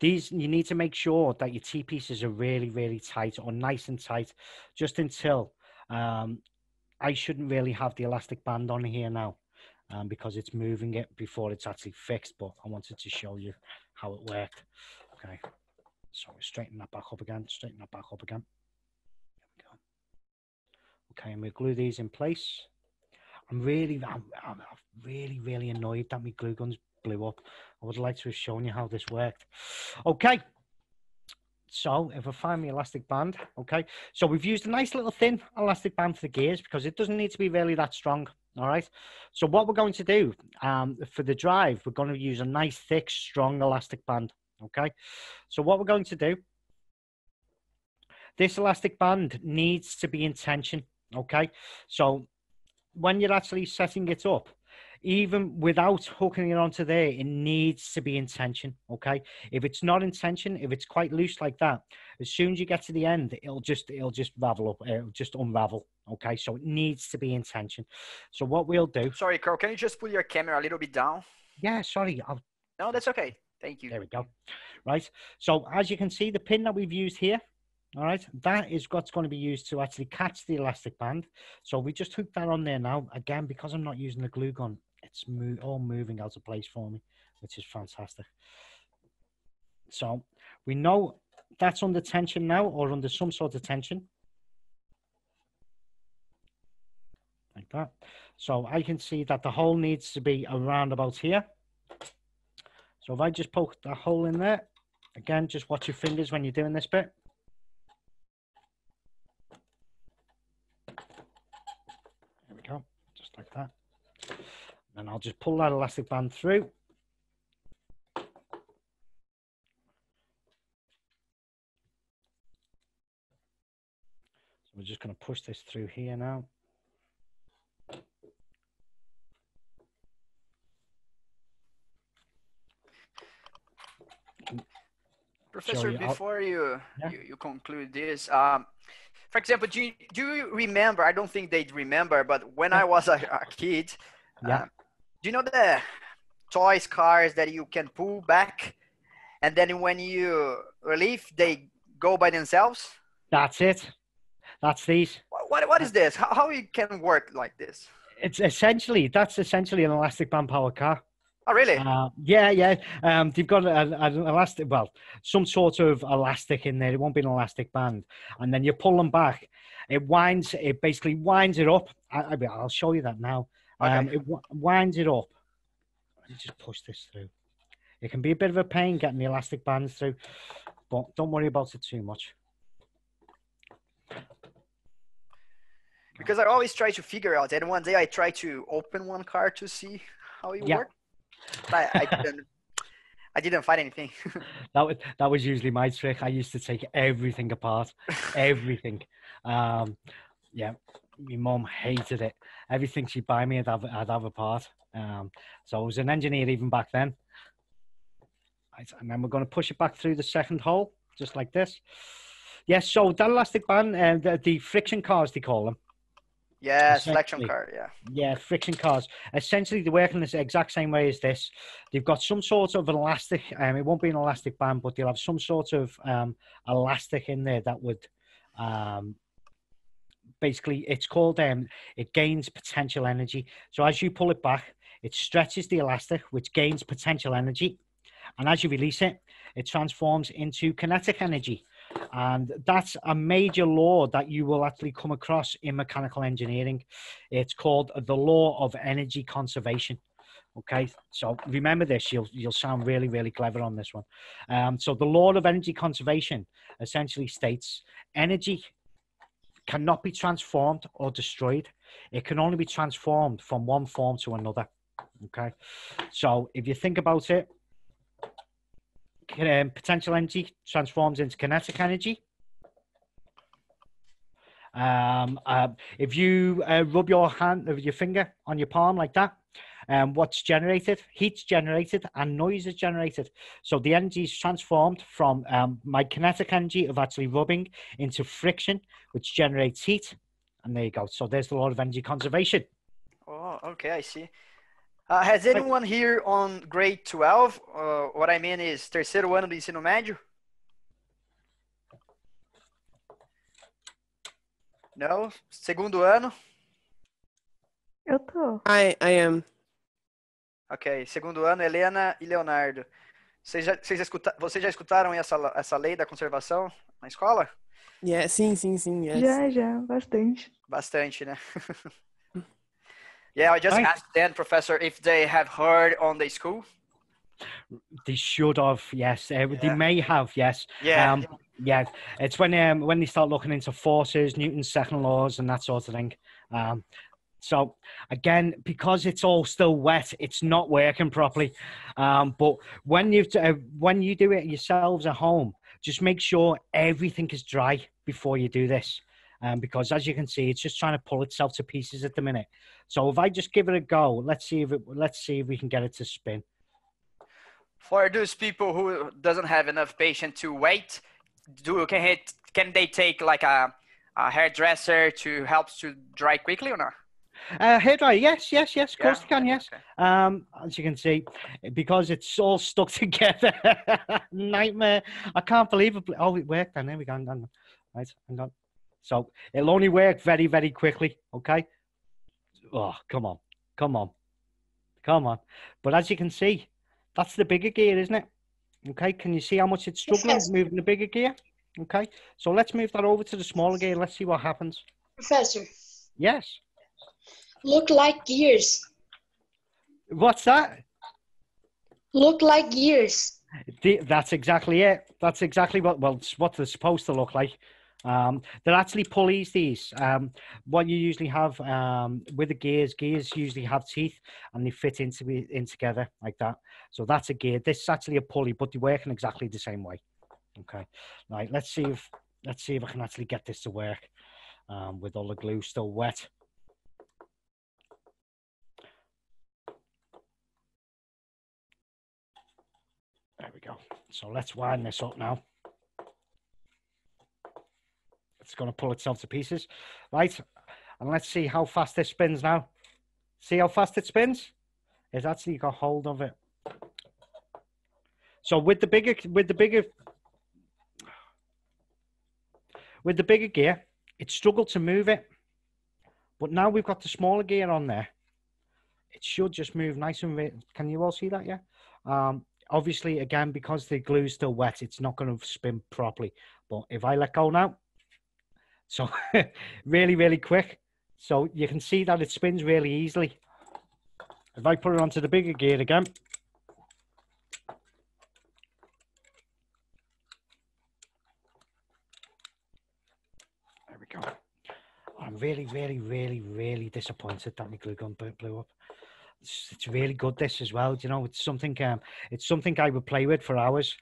These you need to make sure that your T pieces are really, really tight or nice and tight, just until um, I shouldn't really have the elastic band on here now um, because it's moving it before it's actually fixed. But I wanted to show you how it worked. Okay, so we straighten that back up again, straighten that back up again. There we go. Okay, and we glue these in place. I'm really, I'm, I'm really, really annoyed that my glue guns blew up. I would like to have shown you how this worked. Okay. So if I find the elastic band, okay. So we've used a nice little thin elastic band for the gears because it doesn't need to be really that strong. All right. So what we're going to do um, for the drive, we're going to use a nice, thick, strong elastic band. Okay. So what we're going to do, this elastic band needs to be in tension. Okay. So when you're actually setting it up, even without hooking it onto there, it needs to be in tension. Okay. If it's not in tension, if it's quite loose like that, as soon as you get to the end, it'll just it'll just ravel up, it'll just unravel. Okay. So it needs to be in tension. So what we'll do. Sorry, Carl, can you just pull your camera a little bit down? Yeah, sorry. I'll, No, that's okay. Thank you. there we go. Right. So as you can see, the pin that we've used here, all right, that is what's going to be used to actually catch the elastic band. So we just hook that on there now. Again, because I'm not using the glue gun, it's all moving out of place for me, which is fantastic. So we know that's under tension now or under some sort of tension. Like that. So I can see that the hole needs to be around about here. So if I just poke that hole in there, again, just watch your fingers when you're doing this bit. There we go, just like that. And I'll just pull that elastic band through. So we're just going to push this through here now. Professor, you- before you, Yeah. you you conclude this, um, for example, do you, do you remember? I don't think they'd remember, but when I was a, a kid, Yeah. uh, do you know the toys cars that you can pull back, and then when you relieve, they go by themselves? That's it. That's these. What what, what is this? How, how it can work like this? It's essentially that's essentially an elastic band power car. Oh, really? Uh, yeah, yeah. Um, they've got an, an elastic, well, some sort of elastic in there. It won't be an elastic band, and then you pull them back. It winds. It basically winds it up. I, I, will show you that now. Um, Okay. it wi- winds it up. Let me just push this through. It can be a bit of a pain getting the elastic bands through, but don't worry about it too much. because I always try to figure out. And one day I tried to open one car to see how it Yeah. worked. But I, I didn't. I didn't find anything. (laughs) That was that was usually my trick. I used to take everything apart, (laughs) everything. Um, yeah, my mum hated it. Everything she'd buy me, I'd have, I'd have apart. Um, so I was an engineer even back then. Right, and then we're going to push it back through the second hole, just like this. Yes, so that elastic band, uh, the, the friction cars, they call them. yeah, selection car. Yeah. Yeah, friction cars. Essentially, they work in the exact same way as this. They've got some sort of elastic. Um, it won't be an elastic band, but they'll have some sort of um, elastic in there that would um, basically. It's called. Um, it gains potential energy. So as you pull it back, it stretches the elastic, which gains potential energy, and as you release it, it transforms into kinetic energy. And that's a major law that you will actually come across in mechanical engineering. It's called the law of energy conservation. Okay, so remember this. You'll you'll sound really really clever on this one. Um, so the law of energy conservation essentially states energy cannot be transformed or destroyed. It can only be transformed from one form to another. Okay, so if you think about it, um, potential energy transforms into kinetic energy. Um, uh, if you uh, rub your hand, with your finger on your palm like that, um, what's generated? Heat's generated and noise is generated. So the energy is transformed from um, my kinetic energy of actually rubbing into friction, which generates heat. And there you go. So there's the law of energy conservation. Oh, okay, I see. Uh, has anyone here on grade 12? Uh, what I mean is terceiro ano do ensino médio? Não? Segundo ano? Eu tô. I I am. Ok, segundo ano, Helena e Leonardo. Vocês já, vocês, escuta, vocês já escutaram essa, essa lei da conservação na escola? Yeah, sim, sim, sim. Yes. Já, já, bastante. Bastante, né? (laughs) Yeah, I just Right. asked Dan, Professor, if they have heard on the school. They should have, yes. Uh, They Yeah. may have, yes. Yeah. Um, yeah, it's when um, when they start looking into forces, Newton's second laws, and that sort of thing. Um, so again, because it's all still wet, it's not working properly. Um, but when you uh, when you do it yourselves at home, just make sure everything is dry before you do this. Um, because as you can see, it's just trying to pull itself to pieces at the minute. So if I just give it a go, let's see if it, let's see if we can get it to spin. For those people who doesn't have enough patience to wait, do can it can they take like a, a hairdresser to help to dry quickly or not? Uh, hair dryer, yes, yes, yes, of course Yeah? you can, yes. Okay. Um, as you can see, because it's all stuck (laughs) together, nightmare. I can't believe it. Oh, it worked. Then there we go. hang on. Right, hang on. So it'll only work very, very quickly. Okay. Oh, come on, come on, come on. But as you can see, that's the bigger gear, isn't it? Okay. Can you see how much it's struggling Yes. moving the bigger gear? Okay. So let's move that over to the smaller gear. Let's see what happens. Professor, Yes. Look like gears. What's that? Look like gears. The- That's exactly it. That's exactly what well, what they're supposed to look like. Um, they're actually pulleys. These um, what you usually have um, with the gears. Gears usually have teeth, and they fit into in together like that. So that's a gear. This is actually a pulley, but they work in exactly the same way. Okay, right. Let's see if let's see if I can actually get this to work um, with all the glue still wet. There we go. So let's wind this up now. It's going to pull itself to pieces. Right. And let's see how fast this spins now. See how fast it spins? It's actually got hold of it. So with the bigger, with the bigger, with the bigger gear, it struggled to move it. But now we've got the smaller gear on there. It should just move nice and. Can you all see that? Yeah. Um, obviously, again, because the glue's still wet, it's not going to spin properly. But if I let go now, so (laughs) really, really quick, so you can see that it spins really easily. If I put it onto the bigger gear again, there we go. I'm really, really, really, really disappointed that my glue gun blew up. It's, it's really good this as well. Do You know, it's something um, it's something I would play with for hours.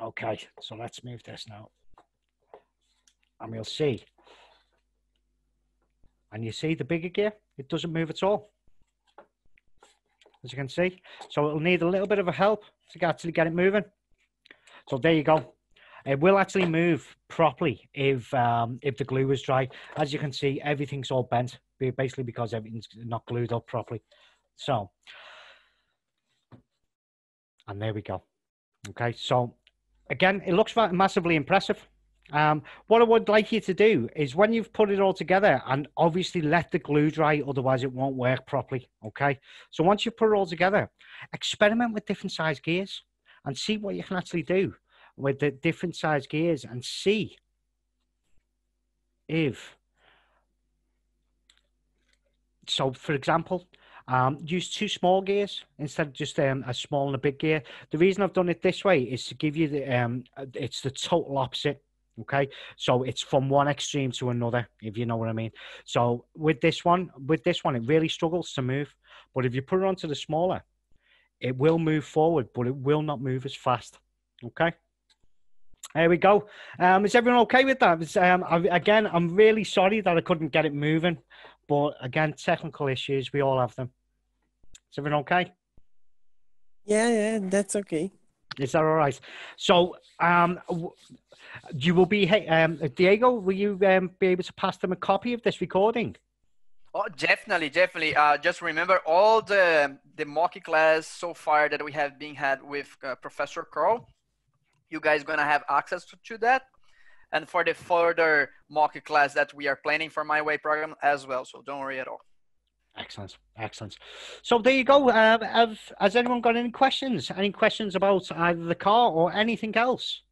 Okay, so let's move this now. And we'll see. And you see the bigger gear, it doesn't move at all. As you can see. So it'll need a little bit of a help to actually get it moving. So there you go. It will actually move properly if um, if the glue is dry. As you can see, everything's all bent, basically because everything's not glued up properly. So, and there we go. Okay, so again, it looks massively impressive. Um, what I would like you to do is when you've put it all together, and obviously let the glue dry, otherwise it won't work properly. Okay, so once you've put it all together, experiment with different size gears and see what you can actually do with the different size gears and see if so for example um, use two small gears instead of just um, a small and a big gear. The reason i've done it this way is to give you the um, it's the total opposite okay? So it's from one extreme to another if you know what i mean. So with this one with this one it really struggles to move but if you put it onto the smaller it will move forward but it will not move as fast okay there we go. Um, is everyone okay with that? It's, Um, I, again, I'm really sorry that I couldn't get it moving, but again, technical issues, we all have them. Is everyone okay? Yeah, yeah, that's okay. Is that all right? So, um, you will be, um, Diego, will you um, be able to pass them a copy of this recording? Oh, definitely, definitely. Uh, just remember all the the mock class so far that we have been had with uh, Professor Carl. You guys gonna have access to, to that, and for the further mock class that we are planning for my way program as well. So don't worry at all. Excellent, excellent. So there you go. Um, have, has anyone got any questions? Any questions about either the car or anything else?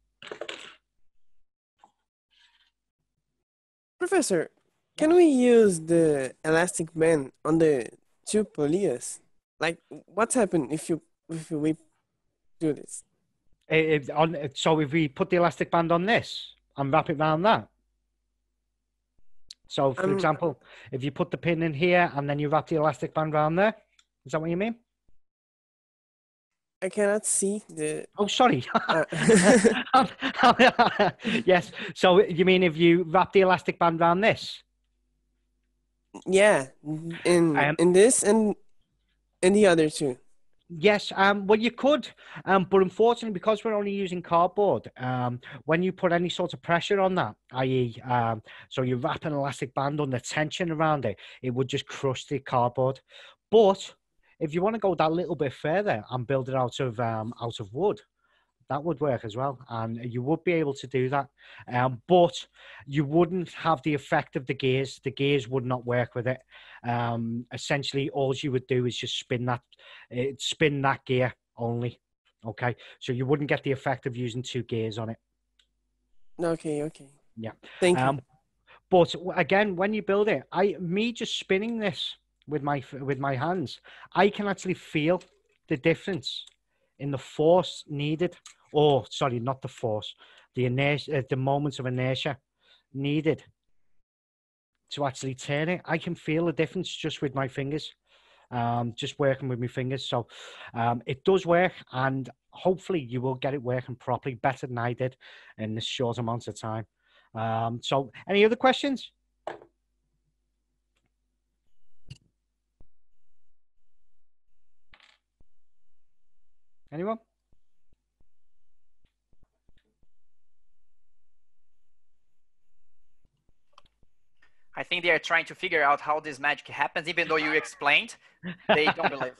Professor, can we use the elastic band on the two polillas? Like, what's happened if you if we do this? Eh, eh, on, so if we put the elastic band on this and wrap it around that. So, for Um, example, if you put the pin in here and then you wrap the elastic band around there, is that what you mean? I cannot see the. Oh, sorry. (laughs) Uh, (laughs) (laughs) yes. So you mean if you wrap the elastic band around this? yeah, in Um, in this and in the other two. Yes, um, well, you could, um, but unfortunately, because we're only using cardboard, um, when you put any sort of pressure on that, i.e., um, so you wrap an elastic band under tension around it, it would just crush the cardboard. But if you want to go that little bit further and build it out of um, out of wood, that would work as well, and you would be able to do that. Um, but you wouldn't have the effect of the gears. The gears would not work with it. Um, essentially, all you would do is just spin that, uh, spin that gear only. Okay, so you wouldn't get the effect of using two gears on it. Okay, okay. Yeah. Thank you. Um, but again, when you build it, I me just spinning this with my with my hands, I can actually feel the difference in the force needed. Or sorry, not the force, the inertia, uh, the moments of inertia needed to actually turn it. I can feel the difference just with my fingers, um, just working with my fingers. So um, it does work, and hopefully you will get it working properly, better than I did in this short amount of time. Um, so, any other questions? Anyone? I think they are trying to figure out how this magic happens, even though you explained. They don't believe.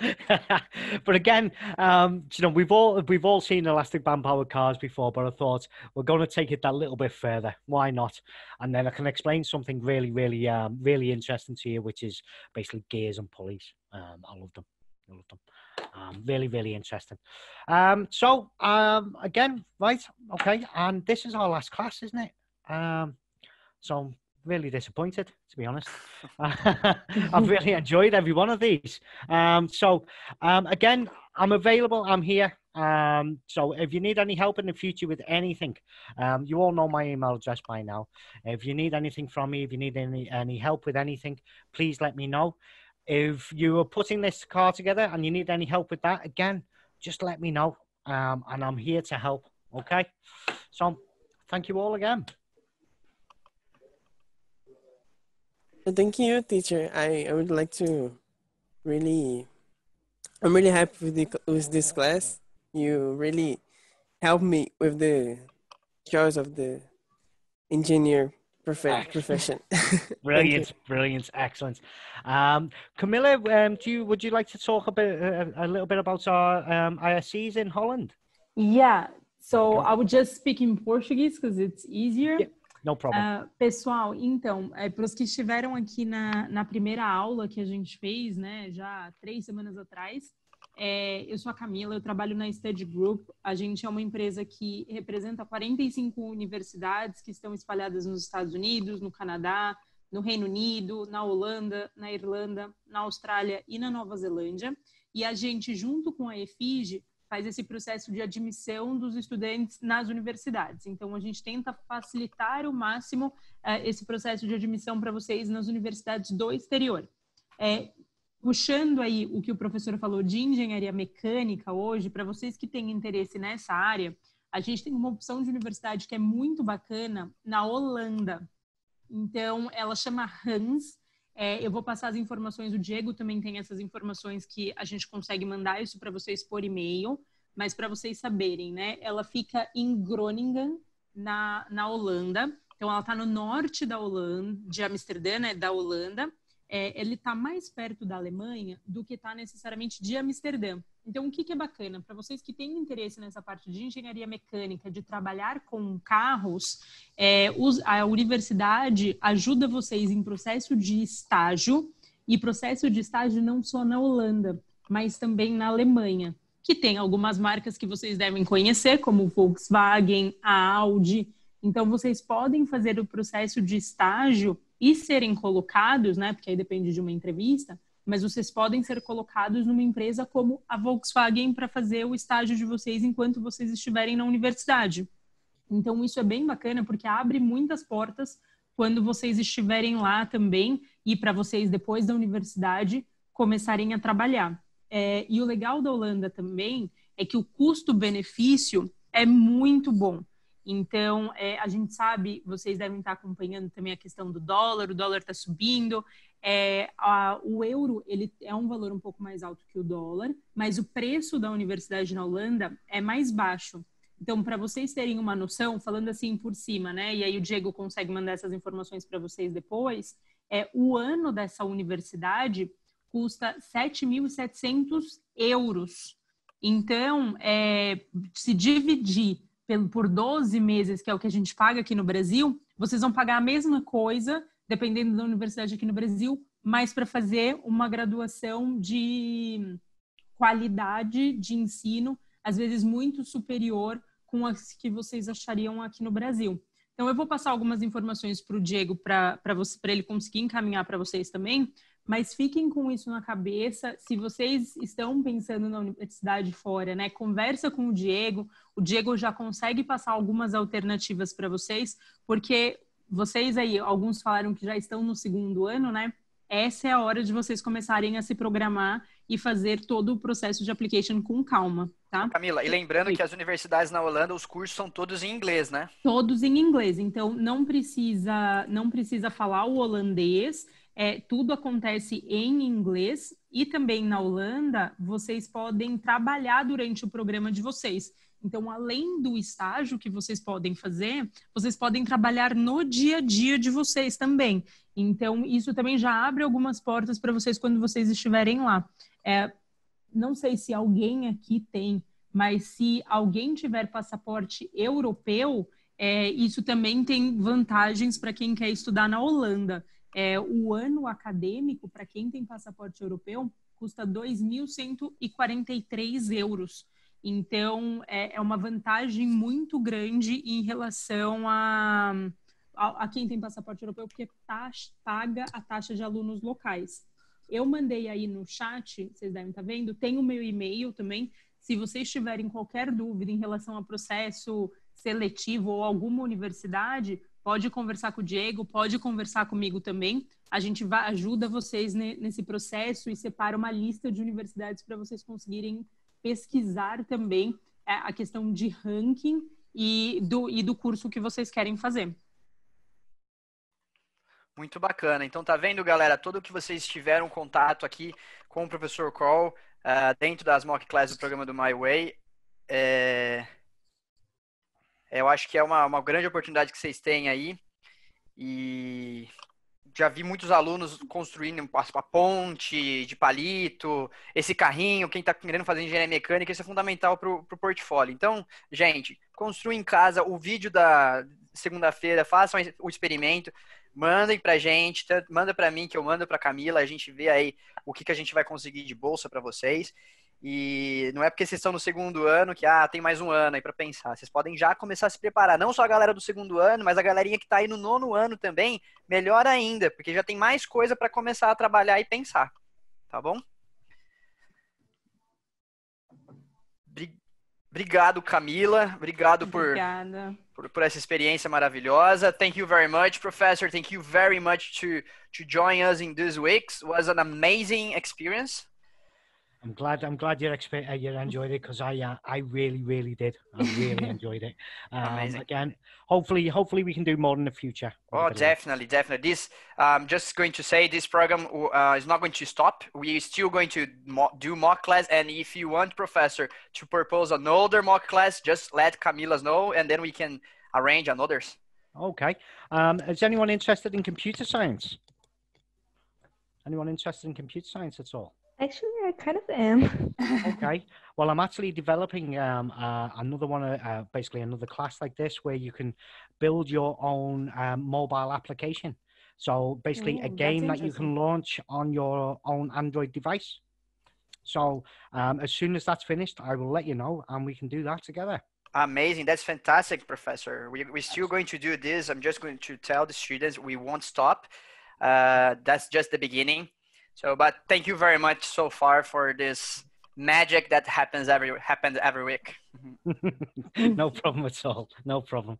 (laughs) but again, um, you know, we've all we've all seen elastic band powered cars before, but I thought we're going to take it that little bit further. Why not? And then I can explain something really, really, um, really interesting to you, which is basically gears and pulleys. Um, I love them. I love them. Um, really, really interesting. Um, so um, again, right, okay, and this is our last class, isn't it? Um, so I'm really disappointed, to be honest. (laughs) I've really enjoyed every one of these. Um, so um, again, I'm available. I'm here. Um, so if you need any help in the future with anything, um, you all know my email address by now. If you need anything from me, if you need any any help with anything, please let me know. If you are putting this car together and you need any help with that, again, just let me know. Um, and I'm here to help. Okay. So thank you all again. Thank you, teacher. I, I would like to really, I'm really happy with, the, with this class. You really helped me with the choice of the engineer prof- Excellent. profession. Thank you. Brilliant, brilliant, excellent. Um, Camila, um, do you would you like to talk a bit, a, a little bit about our um, ISCs in Holland? Yeah, so I would just speak in Portuguese because it's easier. Yeah. No problem. Ah, pessoal, então, é, para os que estiveram aqui na, na primeira aula que a gente fez, né, já três semanas atrás, é, eu sou a Camila, eu trabalho na Study Group. A gente é uma empresa que representa 45 universidades que estão espalhadas nos Estados Unidos, no Canadá, no Reino Unido, na Holanda, na Irlanda, na Austrália e na Nova Zelândia. E a gente, junto com a EFIG, faz esse processo de admissão dos estudantes nas universidades. Então, a gente tenta facilitar o máximo eh, esse processo de admissão para vocês nas universidades do exterior. É, puxando aí o que o professor falou de engenharia mecânica hoje, para vocês que têm interesse nessa área, a gente tem uma opção de universidade que é muito bacana na Holanda. Então, ela chama Hans. É, eu vou passar as informações, o Diego também tem essas informações que a gente consegue mandar isso para vocês por e-mail, mas para vocês saberem, né? Ela fica em Groningen, na, na Holanda. Então, ela está no norte da Holanda, de Amsterdã, né? Da Holanda. É, ele está mais perto da Alemanha do que está necessariamente de Amsterdã. Então, o que, que é bacana? Para vocês que têm interesse nessa parte de engenharia mecânica, de trabalhar com carros, é, a universidade ajuda vocês em processo de estágio, e processo de estágio não só na Holanda, mas também na Alemanha, que tem algumas marcas que vocês devem conhecer, como Volkswagen, a Audi. Então, vocês podem fazer o processo de estágio e serem colocados, né? Porque aí depende de uma entrevista, mas vocês podem ser colocados numa empresa como a Volkswagen para fazer o estágio de vocês enquanto vocês estiverem na universidade. Então, isso é bem bacana porque abre muitas portas quando vocês estiverem lá também e para vocês, depois da universidade, começarem a trabalhar. É, e o legal da Holanda também é que o custo-benefício é muito bom. Então, é, a gente sabe, vocês devem estar acompanhando também a questão do dólar, o dólar está subindo, é, a, o euro ele é um valor um pouco mais alto que o dólar, mas o preço da universidade na Holanda é mais baixo. Então, para vocês terem uma noção, falando assim por cima, né? E aí o Diego consegue mandar essas informações para vocês depois. É, o ano dessa universidade custa 7.700 euros. Então, é, se dividir por 12 meses, que é o que a gente paga aqui no Brasil, vocês vão pagar a mesma coisa, dependendo da universidade aqui no Brasil, mas para fazer uma graduação de qualidade de ensino, às vezes muito superior com as que vocês achariam aqui no Brasil. Então, eu vou passar algumas informações para o Diego para ele conseguir encaminhar para vocês também, mas fiquem com isso na cabeça. Se vocês estão pensando na universidade fora, né, conversa com o Diego. O Diego já consegue passar algumas alternativas para vocês, porque vocês aí, alguns falaram que já estão no segundo ano, né? Essa é a hora de vocês começarem a se programar e fazer todo o processo de application com calma, tá? Camila, e lembrando Sim. que as universidades na Holanda, os cursos são todos em inglês, né? Todos em inglês, então não precisa, não precisa falar o holandês, é, tudo acontece em inglês e também na Holanda vocês podem trabalhar durante o programa de vocês. Então, além do estágio que vocês podem fazer, vocês podem trabalhar no dia a dia de vocês também. Então, isso também já abre algumas portas para vocês quando vocês estiverem lá. É, não sei se alguém aqui tem, mas se alguém tiver passaporte europeu, é, isso também tem vantagens para quem quer estudar na Holanda. É, o ano acadêmico, para quem tem passaporte europeu, custa 2.143 euros. Então, é, é, uma vantagem muito grande em relação a, a, a quem tem passaporte europeu, porque taxa, paga a taxa de alunos locais. Eu mandei aí no chat, vocês devem estar vendo, tem o meu e-mail também. Se vocês tiverem qualquer dúvida em relação ao processo seletivo ou alguma universidade, pode conversar com o Diego, pode conversar comigo também. A gente vai, ajuda vocês nesse processo e separa uma lista de universidades para vocês conseguirem pesquisar também é, a questão de ranking e do, e do curso que vocês querem fazer. Muito bacana. Então, tá vendo, galera? Tudo que vocês tiveram contato aqui com o professor Call uh, dentro das mock classes do programa do My Way, é... eu acho que é uma, uma grande oportunidade que vocês têm aí. E já vi muitos alunos construindo a ponte de palito, esse carrinho, quem está querendo fazer engenharia mecânica, isso é fundamental para o portfólio. Então, gente, construa em casa o vídeo da segunda-feira, façam o experimento, mandem para a gente, manda para mim que eu mando para Camila, a gente vê aí o que, que a gente vai conseguir de bolsa para vocês. E não é porque vocês estão no segundo ano que ah, tem mais um ano aí para pensar. Vocês podem já começar a se preparar. Não só a galera do segundo ano, mas a galerinha que está aí no nono ano também, melhor ainda, porque já tem mais coisa para começar a trabalhar e pensar. Tá bom? Obrigado, Camila. Obrigado por, por, por, essa experiência maravilhosa. Thank you very much, Professor. Thank you very much to, to join us in this week. It was an amazing experience. I'm glad. I'm glad you expect uh, you enjoyed it because I uh, I really really did. I really (laughs) enjoyed it. Um, again, hopefully hopefully we can do more in the future. Oh, definitely, definitely. This um, just going to say this program uh, is not going to stop. We're still going to mo- do mock class, and if you want professor to propose another mock class, just let Camilas know, and then we can arrange another's. Okay. Um, is anyone interested in computer science? Anyone interested in computer science at all? Actually, I kind of am. (laughs) okay. Well, I'm actually developing um, uh, another one, uh, uh, basically another class like this, where you can build your own um, mobile application. So basically, Ooh, a game that you can launch on your own Android device. So um, as soon as that's finished, I will let you know, and we can do that together. Amazing. That's fantastic, Professor. We, we're still going to do this. I'm just going to tell the students we won't stop. Uh, that's just the beginning. So, but thank you very much so far for this magic that happens every happens every week. (laughs) no problem at all. No problem.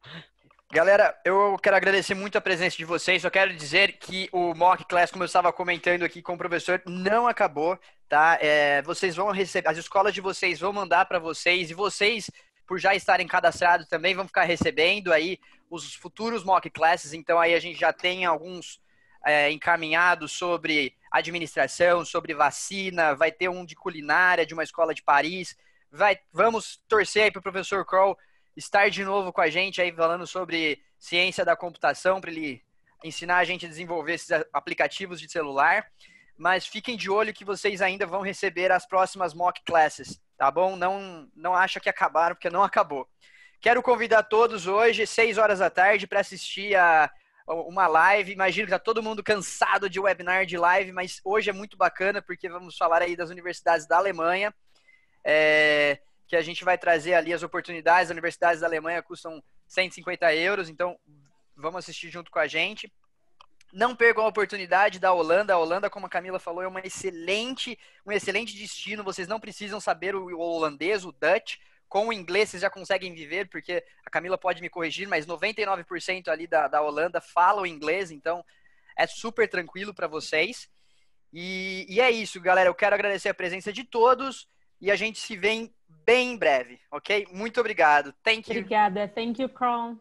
Galera, eu quero agradecer muito a presença de vocês. Só quero dizer que o mock class, como eu estava comentando aqui com o professor, não acabou, tá? É, vocês vão receber, as escolas de vocês vão mandar para vocês e vocês, por já estarem cadastrados, também vão ficar recebendo aí os futuros mock classes. Então aí a gente já tem alguns é, encaminhados sobre administração, sobre vacina, vai ter um de culinária de uma escola de Paris. Vai, vamos torcer aí para o professor Kroll estar de novo com a gente aí falando sobre ciência da computação para ele ensinar a gente a desenvolver esses aplicativos de celular. Mas fiquem de olho que vocês ainda vão receber as próximas mock classes, tá bom? Não não acha que acabaram porque não acabou. Quero convidar todos hoje, 6 horas da tarde, para assistir a uma live. Imagino que está todo mundo cansado de webinar de live, mas hoje é muito bacana porque vamos falar aí das universidades da Alemanha. É, que a gente vai trazer ali as oportunidades. As universidades da Alemanha custam 150 euros, então vamos assistir junto com a gente. Não percam a oportunidade da Holanda. A Holanda, como a Camila falou, é uma excelente, um excelente destino. Vocês não precisam saber o holandês, o Dutch com o inglês vocês já conseguem viver, porque a Camila pode me corrigir, mas 99% ali da, da Holanda falam inglês, então é super tranquilo para vocês. E, e, é isso, galera. Eu quero agradecer a presença de todos e a gente se vê bem em breve, ok? Muito obrigado. Thank you. Obrigada. Thank you, Cron.